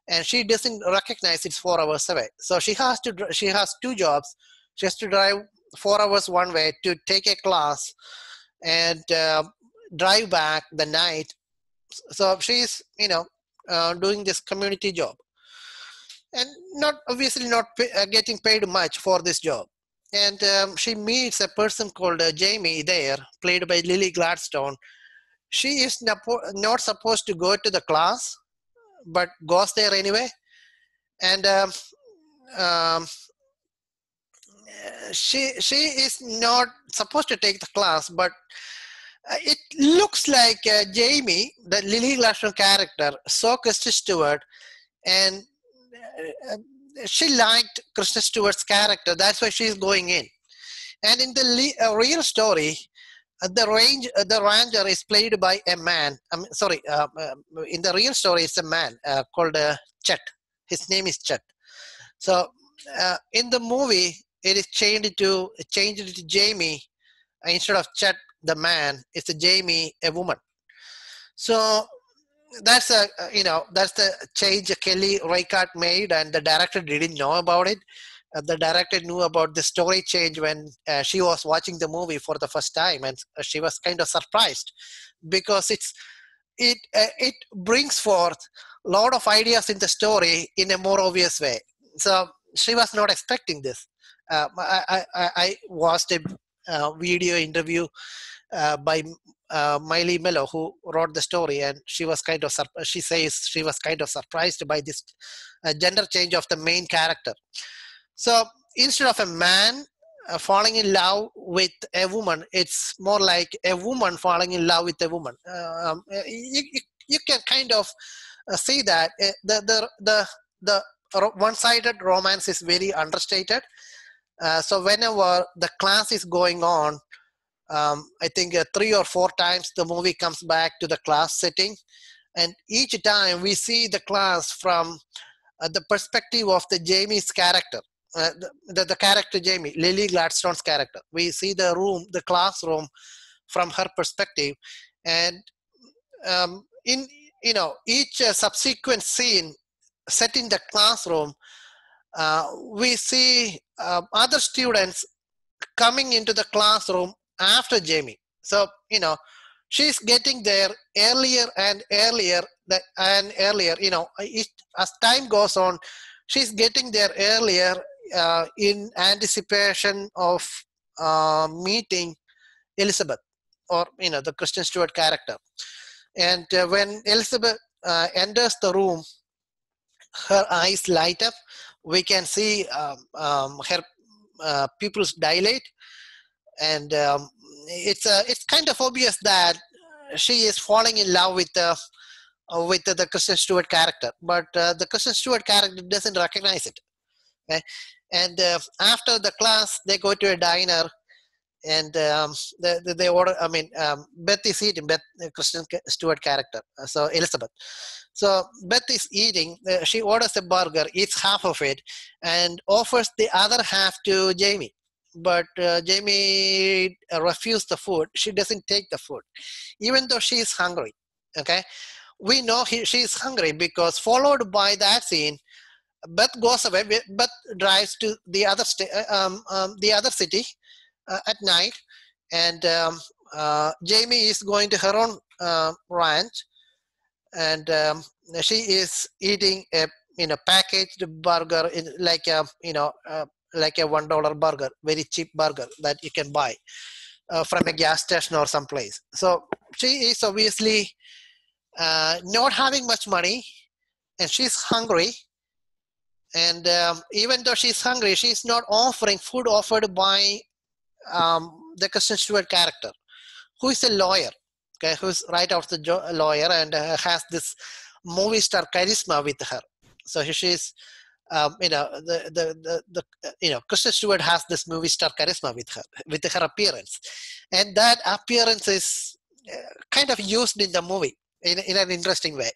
and she doesn't recognize it's four hours away. So she has to she has two jobs. She has to drive four hours one way to take a class and uh, drive back the night. So she's you know uh, doing this community job and not obviously not pay, uh, getting paid much for this job. and um, she meets a person called uh, Jamie there, played by Lily Gladstone. She is not supposed to go to the class, but goes there anyway. And um, um, she she is not supposed to take the class, but it looks like uh, Jamie, the Lily Gladstone character, saw Kristen Stewart, and uh, she liked Kristen Stewart's character. That's why she's going in. And in the uh, real story, uh, the range, uh, the ranger is played by a man. I'm sorry. in the real story, it's a man called Chet. His name is Chet. So in the movie, it is changed to changed to Jamie instead of Chet the man. It's a Jamie a woman. So that's a you know that's the change Kelly Reichardt made, and the director didn't know about it. Uh, the director knew about the story change when uh, she was watching the movie for the first time, and she was kind of surprised because it's it uh, it brings forth a lot of ideas in the story in a more obvious way. So she was not expecting this. Uh, I, I, I watched uh, video interview uh, by uh, Maile Meloy, who wrote the story, and she was kind of she says she was kind of surprised by this uh, gender change of the main character. So instead of a man uh, falling in love with a woman, it's more like a woman falling in love with a woman. Uh, um, uh, you, you, can kind of uh, see that the the the the one-sided romance is very understated. So whenever the class is going on, um, I think uh, three or four times the movie comes back to the class setting. And each time we see the class from uh, the perspective of the Jamie's character, uh, the, the, the, character Jamie, Lily Gladstone's character. We see the room, the classroom from her perspective. And um, in, you know, each uh, subsequent scene set in the classroom, uh, we see uh, other students coming into the classroom after Jamie. So, you know, she's getting there earlier and earlier and earlier, you know, as time goes on, she's getting there earlier uh, in anticipation of uh, meeting Elizabeth or, you know, the Kristen Stewart character. And uh, when Elizabeth uh, enters the room, her eyes light up. We can see um, um, her uh, pupils dilate and um, it's uh, it's kind of obvious that she is falling in love with the uh, with the, Kristen Stewart character, but uh, the Kristen Stewart character doesn't recognize it. Okay? And uh, after the class, they go to a diner, and um, they, they order. I mean, um, Beth is eating. Beth, Kristen Stewart character. Uh, so Elizabeth. So Beth is eating. Uh, she orders a burger, eats half of it, and offers the other half to Jamie but uh, Jamie uh, refused the food. She doesn't take the food, even though she is hungry. Okay, we know he, she is hungry because followed by that scene, Beth goes away. Beth drives to the other sta- uh, um, um, the other city uh, at night, and um, uh, Jamie is going to her own uh, ranch, and um, she is eating a you know packaged burger in like a you know like a one dollar burger, very cheap burger that you can buy uh, from a gas station or someplace. So she is obviously uh, not having much money, and she's hungry. And um, even though she's hungry, she's not offering food offered by um, the Stewart character, who is a lawyer, okay, who's right out the jo- lawyer and uh, has this movie star charisma with her. So she's um, you know the, the the the you know Kristen Stewart has this movie star charisma with her with her appearance, and that appearance is uh, kind of used in the movie in, in an interesting way.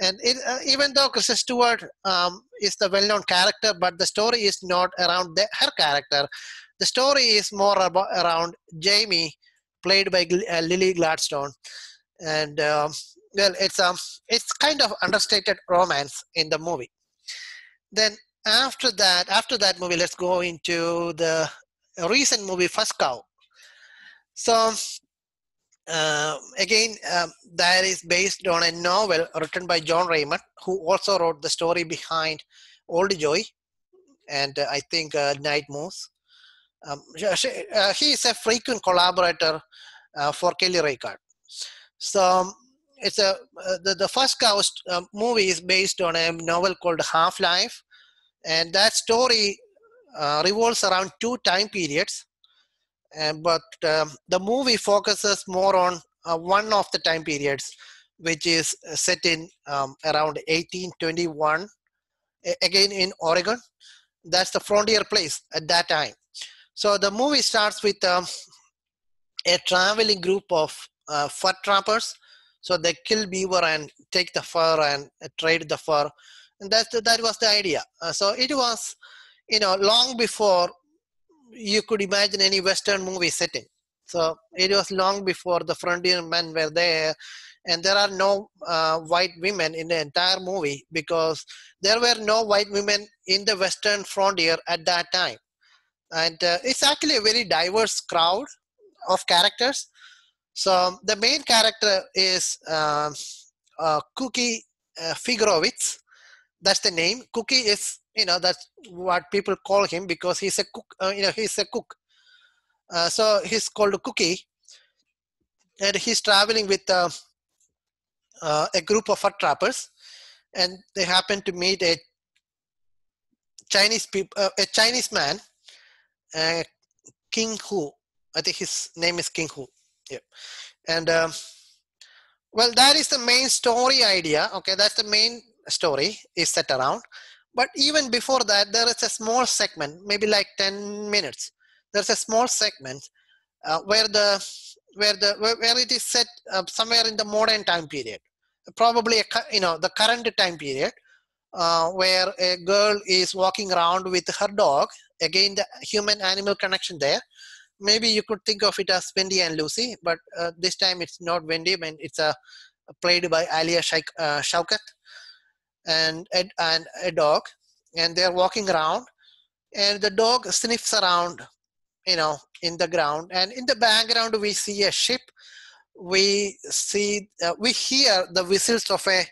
And it, uh, even though Kristen Stewart um, is the well-known character, but the story is not around the, her character. The story is more about around Jamie, played by uh, Lily Gladstone, and um, well, it's um, it's kind of understated romance in the movie then after that, after that movie, let's go into the recent movie First Cow. So uh, again, um, that is based on a novel written by John Raymond, who also wrote the story behind Old Joy, and uh, I think uh, Night Moves. Um, she, uh, he is a frequent collaborator uh, for Kelly Reichardt. So um, it's a uh, the, the first Ghost um, movie is based on a novel called Half Life, and that story uh, revolves around two time periods. but um, the movie focuses more on uh, one of the time periods, which is set in um, around 1821, again in Oregon. That's the frontier place at that time. So the movie starts with um, a traveling group of uh, fur trappers. So they kill beaver and take the fur and uh, trade the fur, and that that was the idea. Uh, so it was, you know, long before you could imagine any Western movie setting. So it was long before the frontier men were there, and there are no uh, white women in the entire movie because there were no white women in the Western frontier at that time. And uh, it's actually a very diverse crowd of characters. So the main character is um, uh, Cookie uh. That's the name. Cookie is, you know, that's what people call him because he's a cook. Uh, you know, he's a cook. Uh, so he's called Cookie, and he's traveling with uh, uh, a group of fur trappers, and they happen to meet a Chinese people, uh, a Chinese man, uh, King Hu. I think his name is King-Lu. Yeah, and um, well, that is the main story idea. Okay, that's the main story is set around. But even before that, there is a small segment, maybe like 10 minutes. There's a small segment uh, where the where the where it is set uh, somewhere in the modern time period probably a, you know the current time period uh, where a girl is walking around with her dog again the human animal connection there. Maybe you could think of it as wendy and lucy but uh, this time it's not wendy mean, it's a uh, played by alia Shaik, uh, Shawkat and, and a dog and they're walking around and the dog sniffs around you know in the ground and in the background we see a ship. We see uh, we hear the whistles of a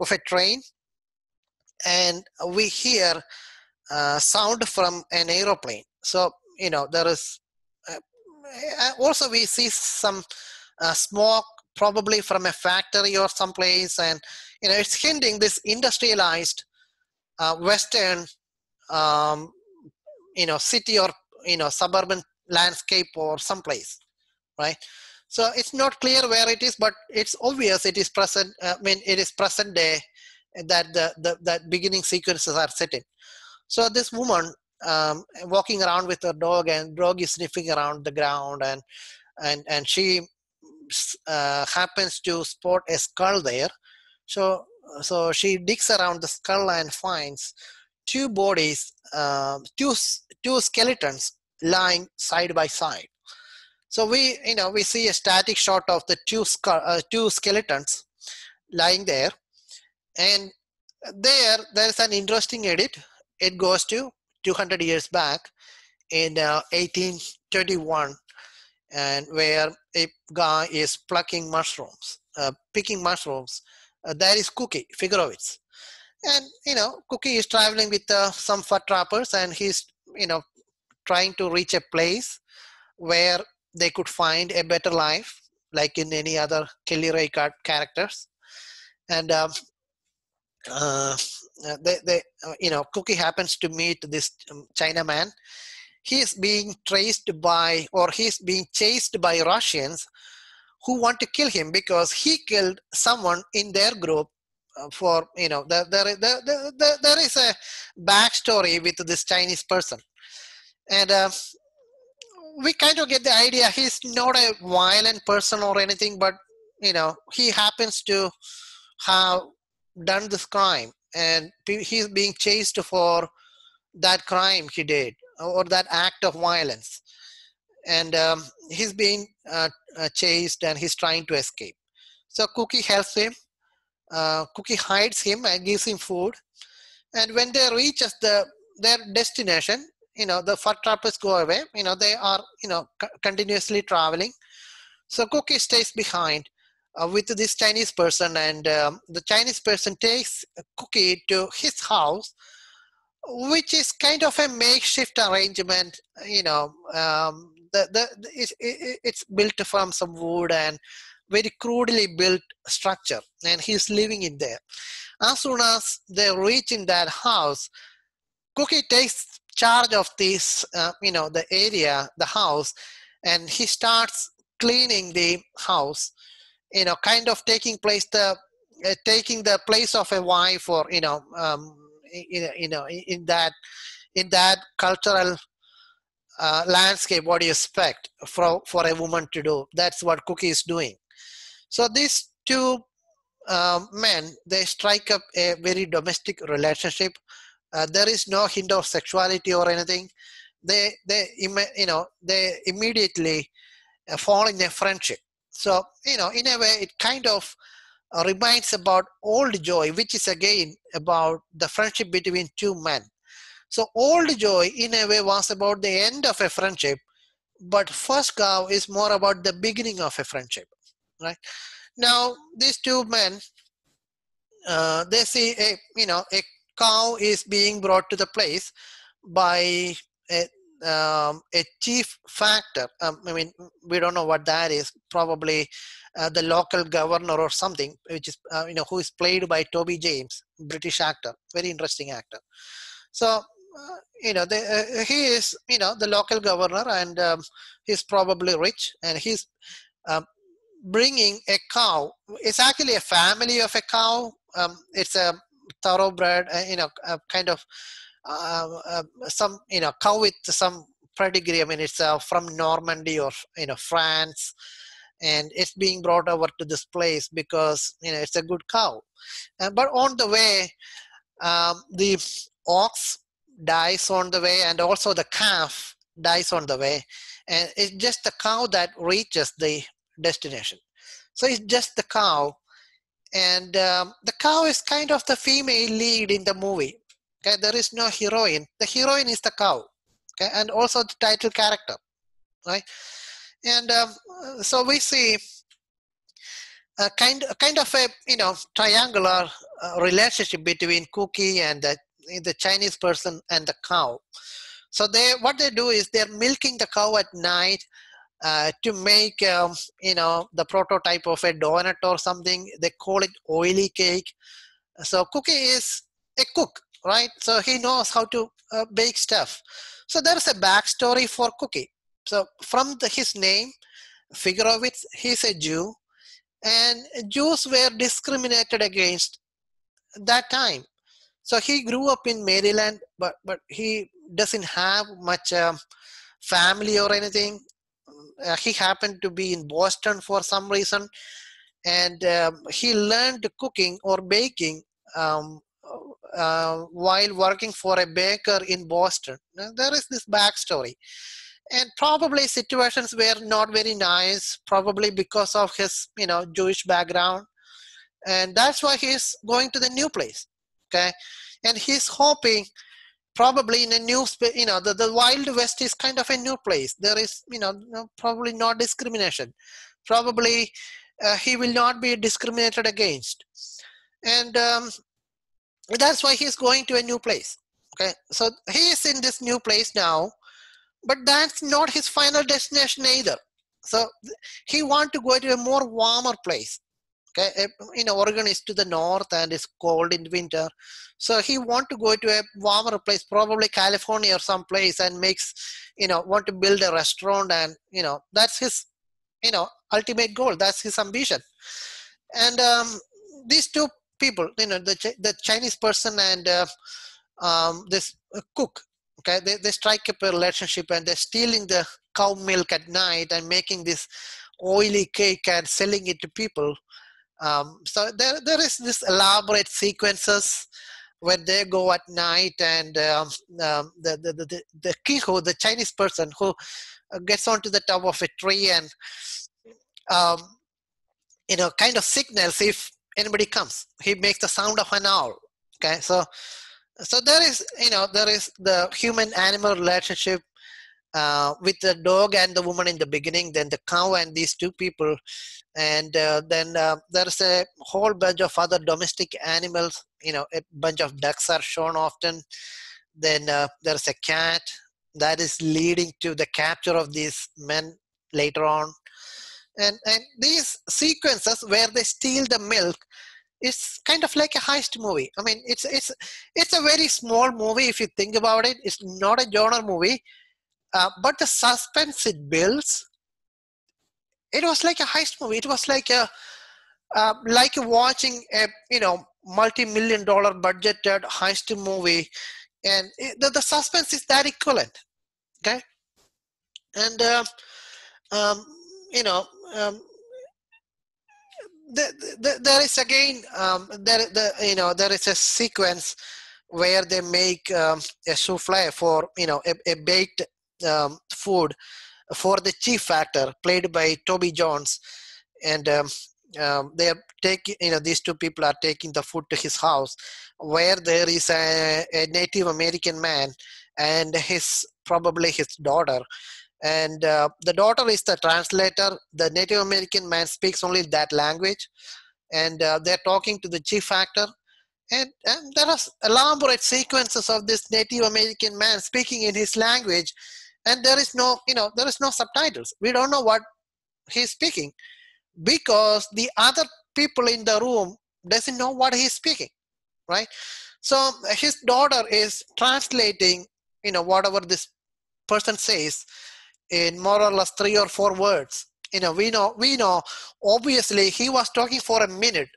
of a train and we hear uh, sound from an aeroplane so you know there is uh, uh also we see some uh, smoke probably from a factory or someplace and you know it's hinting this industrialized uh, western um, you know city or you know suburban landscape or someplace right so it's not clear where it is, but it's obvious it is present. I mean, it is present day that the, the that beginning sequences are set in. So this woman um, walking around with her dog, and dog is sniffing around the ground, and and and she uh, happens to spot a skull there. So so she digs around the skull and finds two bodies, uh, two two skeletons lying side by side. So we, you know, we see a static shot of the two, uh, two skeletons lying there. And there, there's an interesting edit. It goes to 200 years back in uh, 1821 and where a guy is plucking mushrooms, uh, picking mushrooms. Uh, that is Cookie Figowitz. And, you know, Cookie is traveling with uh, some fur trappers and he's, you know, trying to reach a place where they could find a better life, like in any other Kelly Reichardt characters. And um, uh, they, they, uh, you know, Cookie happens to meet this um, Chinaman. He's being traced by, or he's being chased by Russians who want to kill him because he killed someone in their group uh, for you know there, there, there, there, there is a backstory with this chinese person and uh, we kind of get the idea he's not a violent person or anything, but you know he happens to have done this crime, and he's being chased for that crime he did or that act of violence, and um, he's being uh, uh, chased and he's trying to escape. So Cookie helps him. Uh, Cookie hides him and gives him food, and when they reach the their destination, you know the fur trappers go away you know they are you know continuously traveling so cookie stays behind uh, with this chinese person and um, the chinese person takes cookie to his house which is kind of a makeshift arrangement. You know, um, the, the, the it's, it, it's built from some wood and very crudely built structure, and he's living in there. As soon as they reach in that house, Cookie takes charge of this, uh, you know, the area, the house, and he starts cleaning the house. You know, kind of taking place the uh, taking the place of a wife, or you know, um, you, you know, in that in that cultural uh, landscape, what do you expect for for a woman to do? That's what Cookie is doing. So these two um, men they strike up a very domestic relationship. Uh, there is no hint of sexuality or anything. They they you know they immediately uh, fall in a friendship. So you know in a way it kind of uh, reminds about old joy, which is again about the friendship between two men. So old joy in a way was about the end of a friendship, but first cow is more about the beginning of a friendship, right? Now these two men, uh, they see a you know a cow is being brought to the place by a, um, a chief factor. Um, I mean, we don't know what that is. Probably uh, the local governor or something, which is uh, you know who is played by Toby Jones, British actor, very interesting actor. So uh, you know the, uh, he is you know the local governor, and um, he's probably rich, and he's um, bringing a cow. It's actually a family of a cow. Um, it's a thoroughbred, uh, you know, kind of uh, some you know cow with some pedigree. I mean, it's from Normandy or you know France and it's being brought over to this place because you know it's a good cow. Uh, but on the way um, the ox dies on the way and also the calf dies on the way and it's just the cow that reaches the destination. So it's just the cow and um, the cow is kind of the female lead in the movie okay there is no heroine the heroine is the cow okay and also the title character right and um, so we see a kind, a kind of a you know triangular uh, relationship between Cookie and the, the Chinese person and the cow. So they what they do is they're milking the cow at night uh, to make um, you know the prototype of a donut or something. They call it oily cake. So Cookie is a cook, right? So he knows how to uh, bake stuff. So there's a backstory for Cookie. So from the, his name, Figowitz, he's a Jew, and Jews were discriminated against that time. So he grew up in Maryland, but but he doesn't have much um, family or anything. Uh, he happened to be in Boston for some reason, and um, he learned cooking or baking um, uh, while working for a baker in Boston. Now, there is this backstory. And probably situations were not very nice probably because of his you know jewish background. And that's why he's going to the new place okay? And he's hoping probably in a new you know the, the wild west is kind of a new place. There is you know probably not discrimination. Probably uh, he will not be discriminated against. And um, that's why he's going to a new place okay? So he is in this new place now but that's not his final destination either. So he want to go to a more warmer place okay? You know oregon is to the north and it's cold in winter. So he want to go to a warmer place probably california or some place and makes you know want to build a restaurant and you know that's his you know ultimate goal. That's his ambition. And um, these two people you know the, the chinese person and uh, um, this cook okay? They, they strike up a relationship and they're stealing the cow milk at night and making this oily cake and selling it to people. Um, so there, there is this elaborate sequences where they go at night and um, um, the, the, the, the Kiho, the Chinese person who uh, gets onto the top of a tree and um, you know kind of signals if anybody comes he makes the sound of an owl okay? So so there is you know there is the human animal relationship uh, with the dog and the woman in the beginning then the cow and these two people and uh, then uh, there's a whole bunch of other domestic animals you know a bunch of ducks are shown often then uh, there's a cat that is leading to the capture of these men later on and and these sequences where they steal the milk is kind of like a heist movie. I mean it's it's it's a very small movie if you think about it. It's not a genre movie. Uh, but the suspense it builds it was like a heist movie. It was like a uh, like watching a you know multi-million dollar budgeted heist movie. And it, the, the suspense is that equivalent. Okay? And uh, um, you know um, the, the, there is again um, there the you know there is a sequence where they make um, a souffle for you know a, a baked um, food for the chief factor played by Toby Jones. And um, um, they are taking you know these two people are taking the food to his house where there is a, a native american man and his probably his daughter and uh, the daughter is the translator. The native american man speaks only that language. And uh, they're talking to the chief factor. And, and there are elaborate sequences of this native american man speaking in his language. And there is no you know there is no subtitles. We don't know what he's speaking. Because the other people in the room doesn't know what he's speaking right? So his daughter is translating you know whatever this person says in more or less three or four words. You know we know we know obviously he was talking for a minute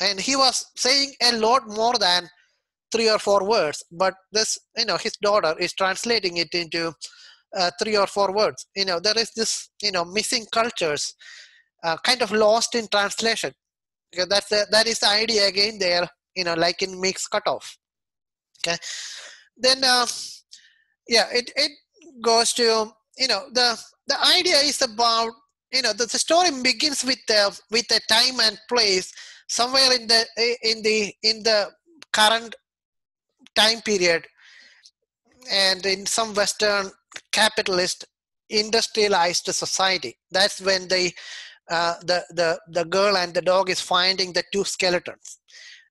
and he was saying a lot more than three or four words but this you know his daughter is translating it into uh, three or four words. You know there is this you know missing cultures uh, kind of lost in translation. Because that's the, that is the idea again there you know like in Meek's Cutoff. Okay then uh, yeah it it goes to you know the the idea is about you know the, the story begins with the with a time and place somewhere in the in the in the current time period. And in some western capitalist industrialized society that's when the uh, the the the girl and the dog is finding the two skeletons.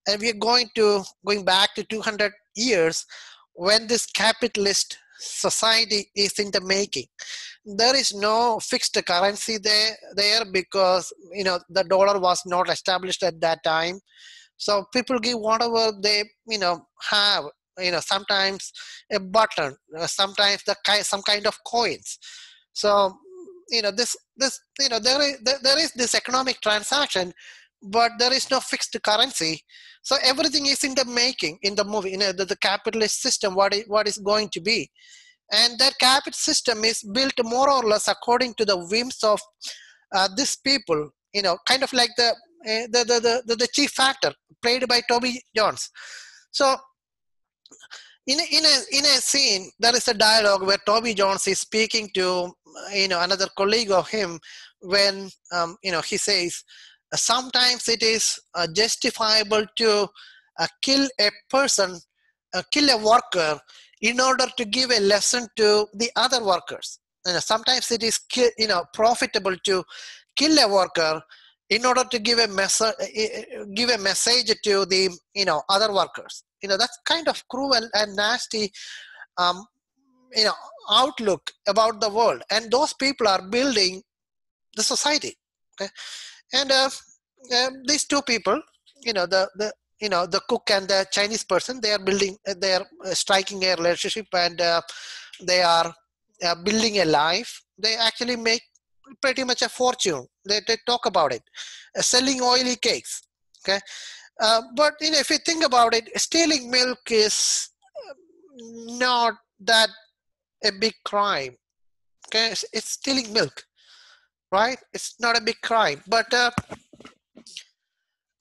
And we're going to going back to 200 years when this capitalist society is in the making. There is no fixed currency there there because you know the dollar was not established at that time. So people give whatever they you know have you know sometimes a button uh, sometimes the some kind of coins. So you know this this you know there is there is this economic transaction but there is no fixed currency. So everything is in the making in the movie you know the, the capitalist system what is, what is going to be. And that capital system is built more or less according to the whims of uh, these people you know kind of like the, uh, the, the, the the chief factor played by toby jones. So in a, in a in a scene there is a dialogue where toby jones is speaking to you know another colleague of him when um, you know he says sometimes it is uh, justifiable to uh, kill a person uh, kill a worker in order to give a lesson to the other workers. Know, sometimes it is you know profitable to kill a worker in order to give a message give a message to the you know other workers. You know that's kind of cruel and nasty um, you know outlook about the world. And those people are building the society okay and uh, uh, these two people you know the the you know the cook and the chinese person they are building they are uh, striking a relationship and uh, they are uh, building a life. They actually make pretty much a fortune. They, they talk about it. Uh, selling oily cakes okay? Uh, but you know if you think about it stealing milk is not that a big crime. Okay, it's, it's stealing milk, right? It's not a big crime, but uh,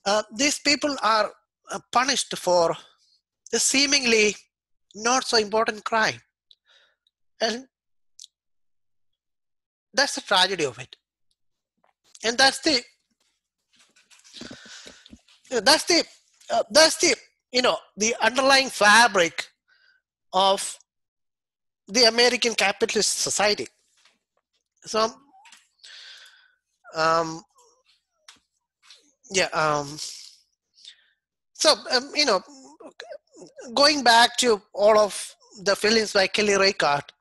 uh, these people are uh, punished for a seemingly not so important crime, and that's the tragedy of it. And that's the that's the uh, that's the you know the underlying fabric of the American capitalist society. So, um, yeah, um, so um, you know, going back to all of the films by Kelly Reichardt.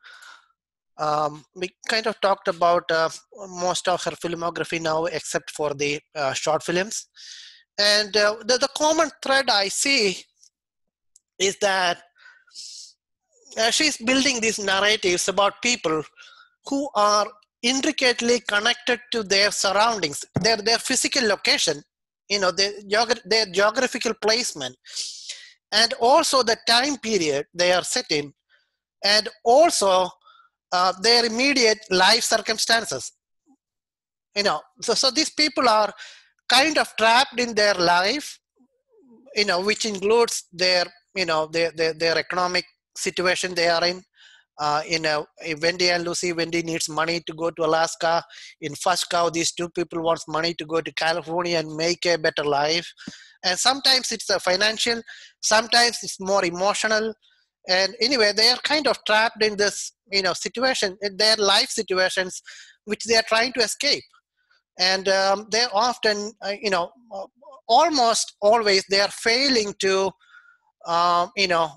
Um, we kind of talked about uh, most of her filmography now, except for the uh, short films. And uh, the, the common thread I see is that uh, she's building these narratives about people who are intricately connected to their surroundings, their, their physical location, you know, their, their geographical placement, and also the time period they are set in, and also uh, their immediate life circumstances. You know, so, so these people are kind of trapped in their life, you know, which includes their, you know, their, their, their economic situation they are in. Uh, in a, Wendy and Lucy, Wendy needs money to go to Alaska. In First Cow, these two people wants money to go to California and make a better life. And sometimes it's a financial, sometimes it's more emotional. And anyway, they are kind of trapped in this, you know, situation, in their life situations, which they are trying to escape. And um, they're often, uh, you know, almost always they are failing to, um, you know,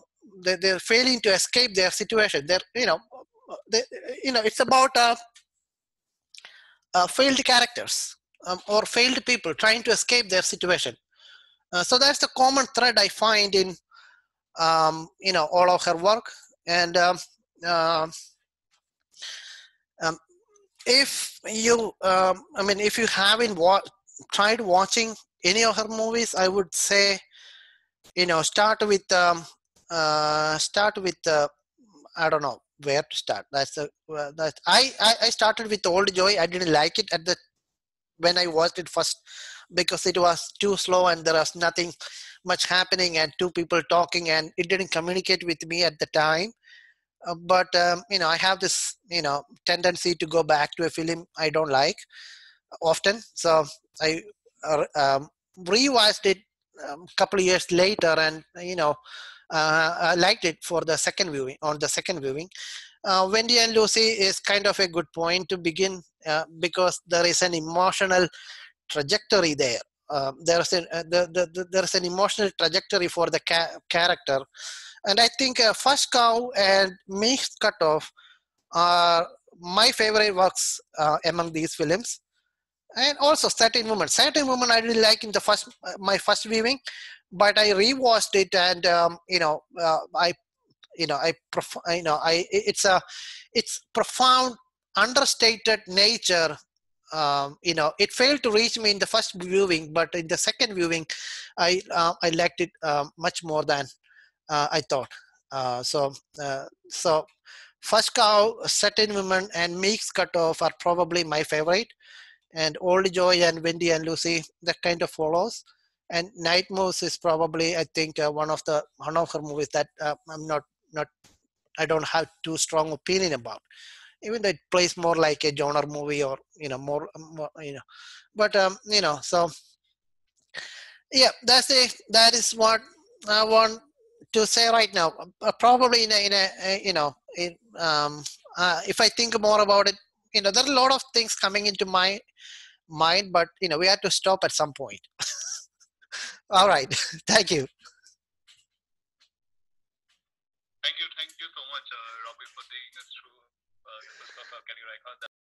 they, they're failing to escape their situation. They're, you know, they, you know, it's about uh, uh, failed characters um, or failed people trying to escape their situation. Uh, so that's the common thread I find in, um, you know, all of her work. And um, uh, um, if you, um, I mean, if you haven't wa- tried watching any of her movies, I would say, you know, start with um, uh, start with uh, I don't know where to start. That's the uh, that I, I I started with Old Joy. I didn't like it at the when I watched it first because it was too slow and there was nothing much happening and two people talking and it didn't communicate with me at the time. Uh, but um, you know, I have this you know tendency to go back to a film I don't like often. So I uh, um, rewatched it a um, couple of years later, and you know uh, I liked it for the second viewing on the second viewing. Uh, Wendy and Lucy is kind of a good point to begin uh, because there is an emotional trajectory there. Um, there's an uh, the, the, the, there's an emotional trajectory for the ca- character, and I think uh, First Cow and Meek's Cutoff are my favorite works uh, among these films and also certain women certain women i really like in the first my first viewing but I rewatched it and um, you know uh, I you know I prof- you know I it's a it's profound understated nature um, you know it failed to reach me in the first viewing but in the second viewing I uh, I liked it uh, much more than uh, I thought. Uh, so uh, so first cow certain women and Meek's cutoff are probably my favorite and old joy and wendy and lucy that kind of follows and Night Moves is probably I think uh, one of the one of her movies that uh, I'm not not I don't have too strong opinion about. Even though it plays more like a genre movie or you know more, more you know, but um, you know so yeah that's it. That is what I want to say right now. Uh, probably in a, in a, a you know in, um, uh, if I think more about it, you know there are a lot of things coming into my mind, but you know we have to stop at some point. All right. Thank you.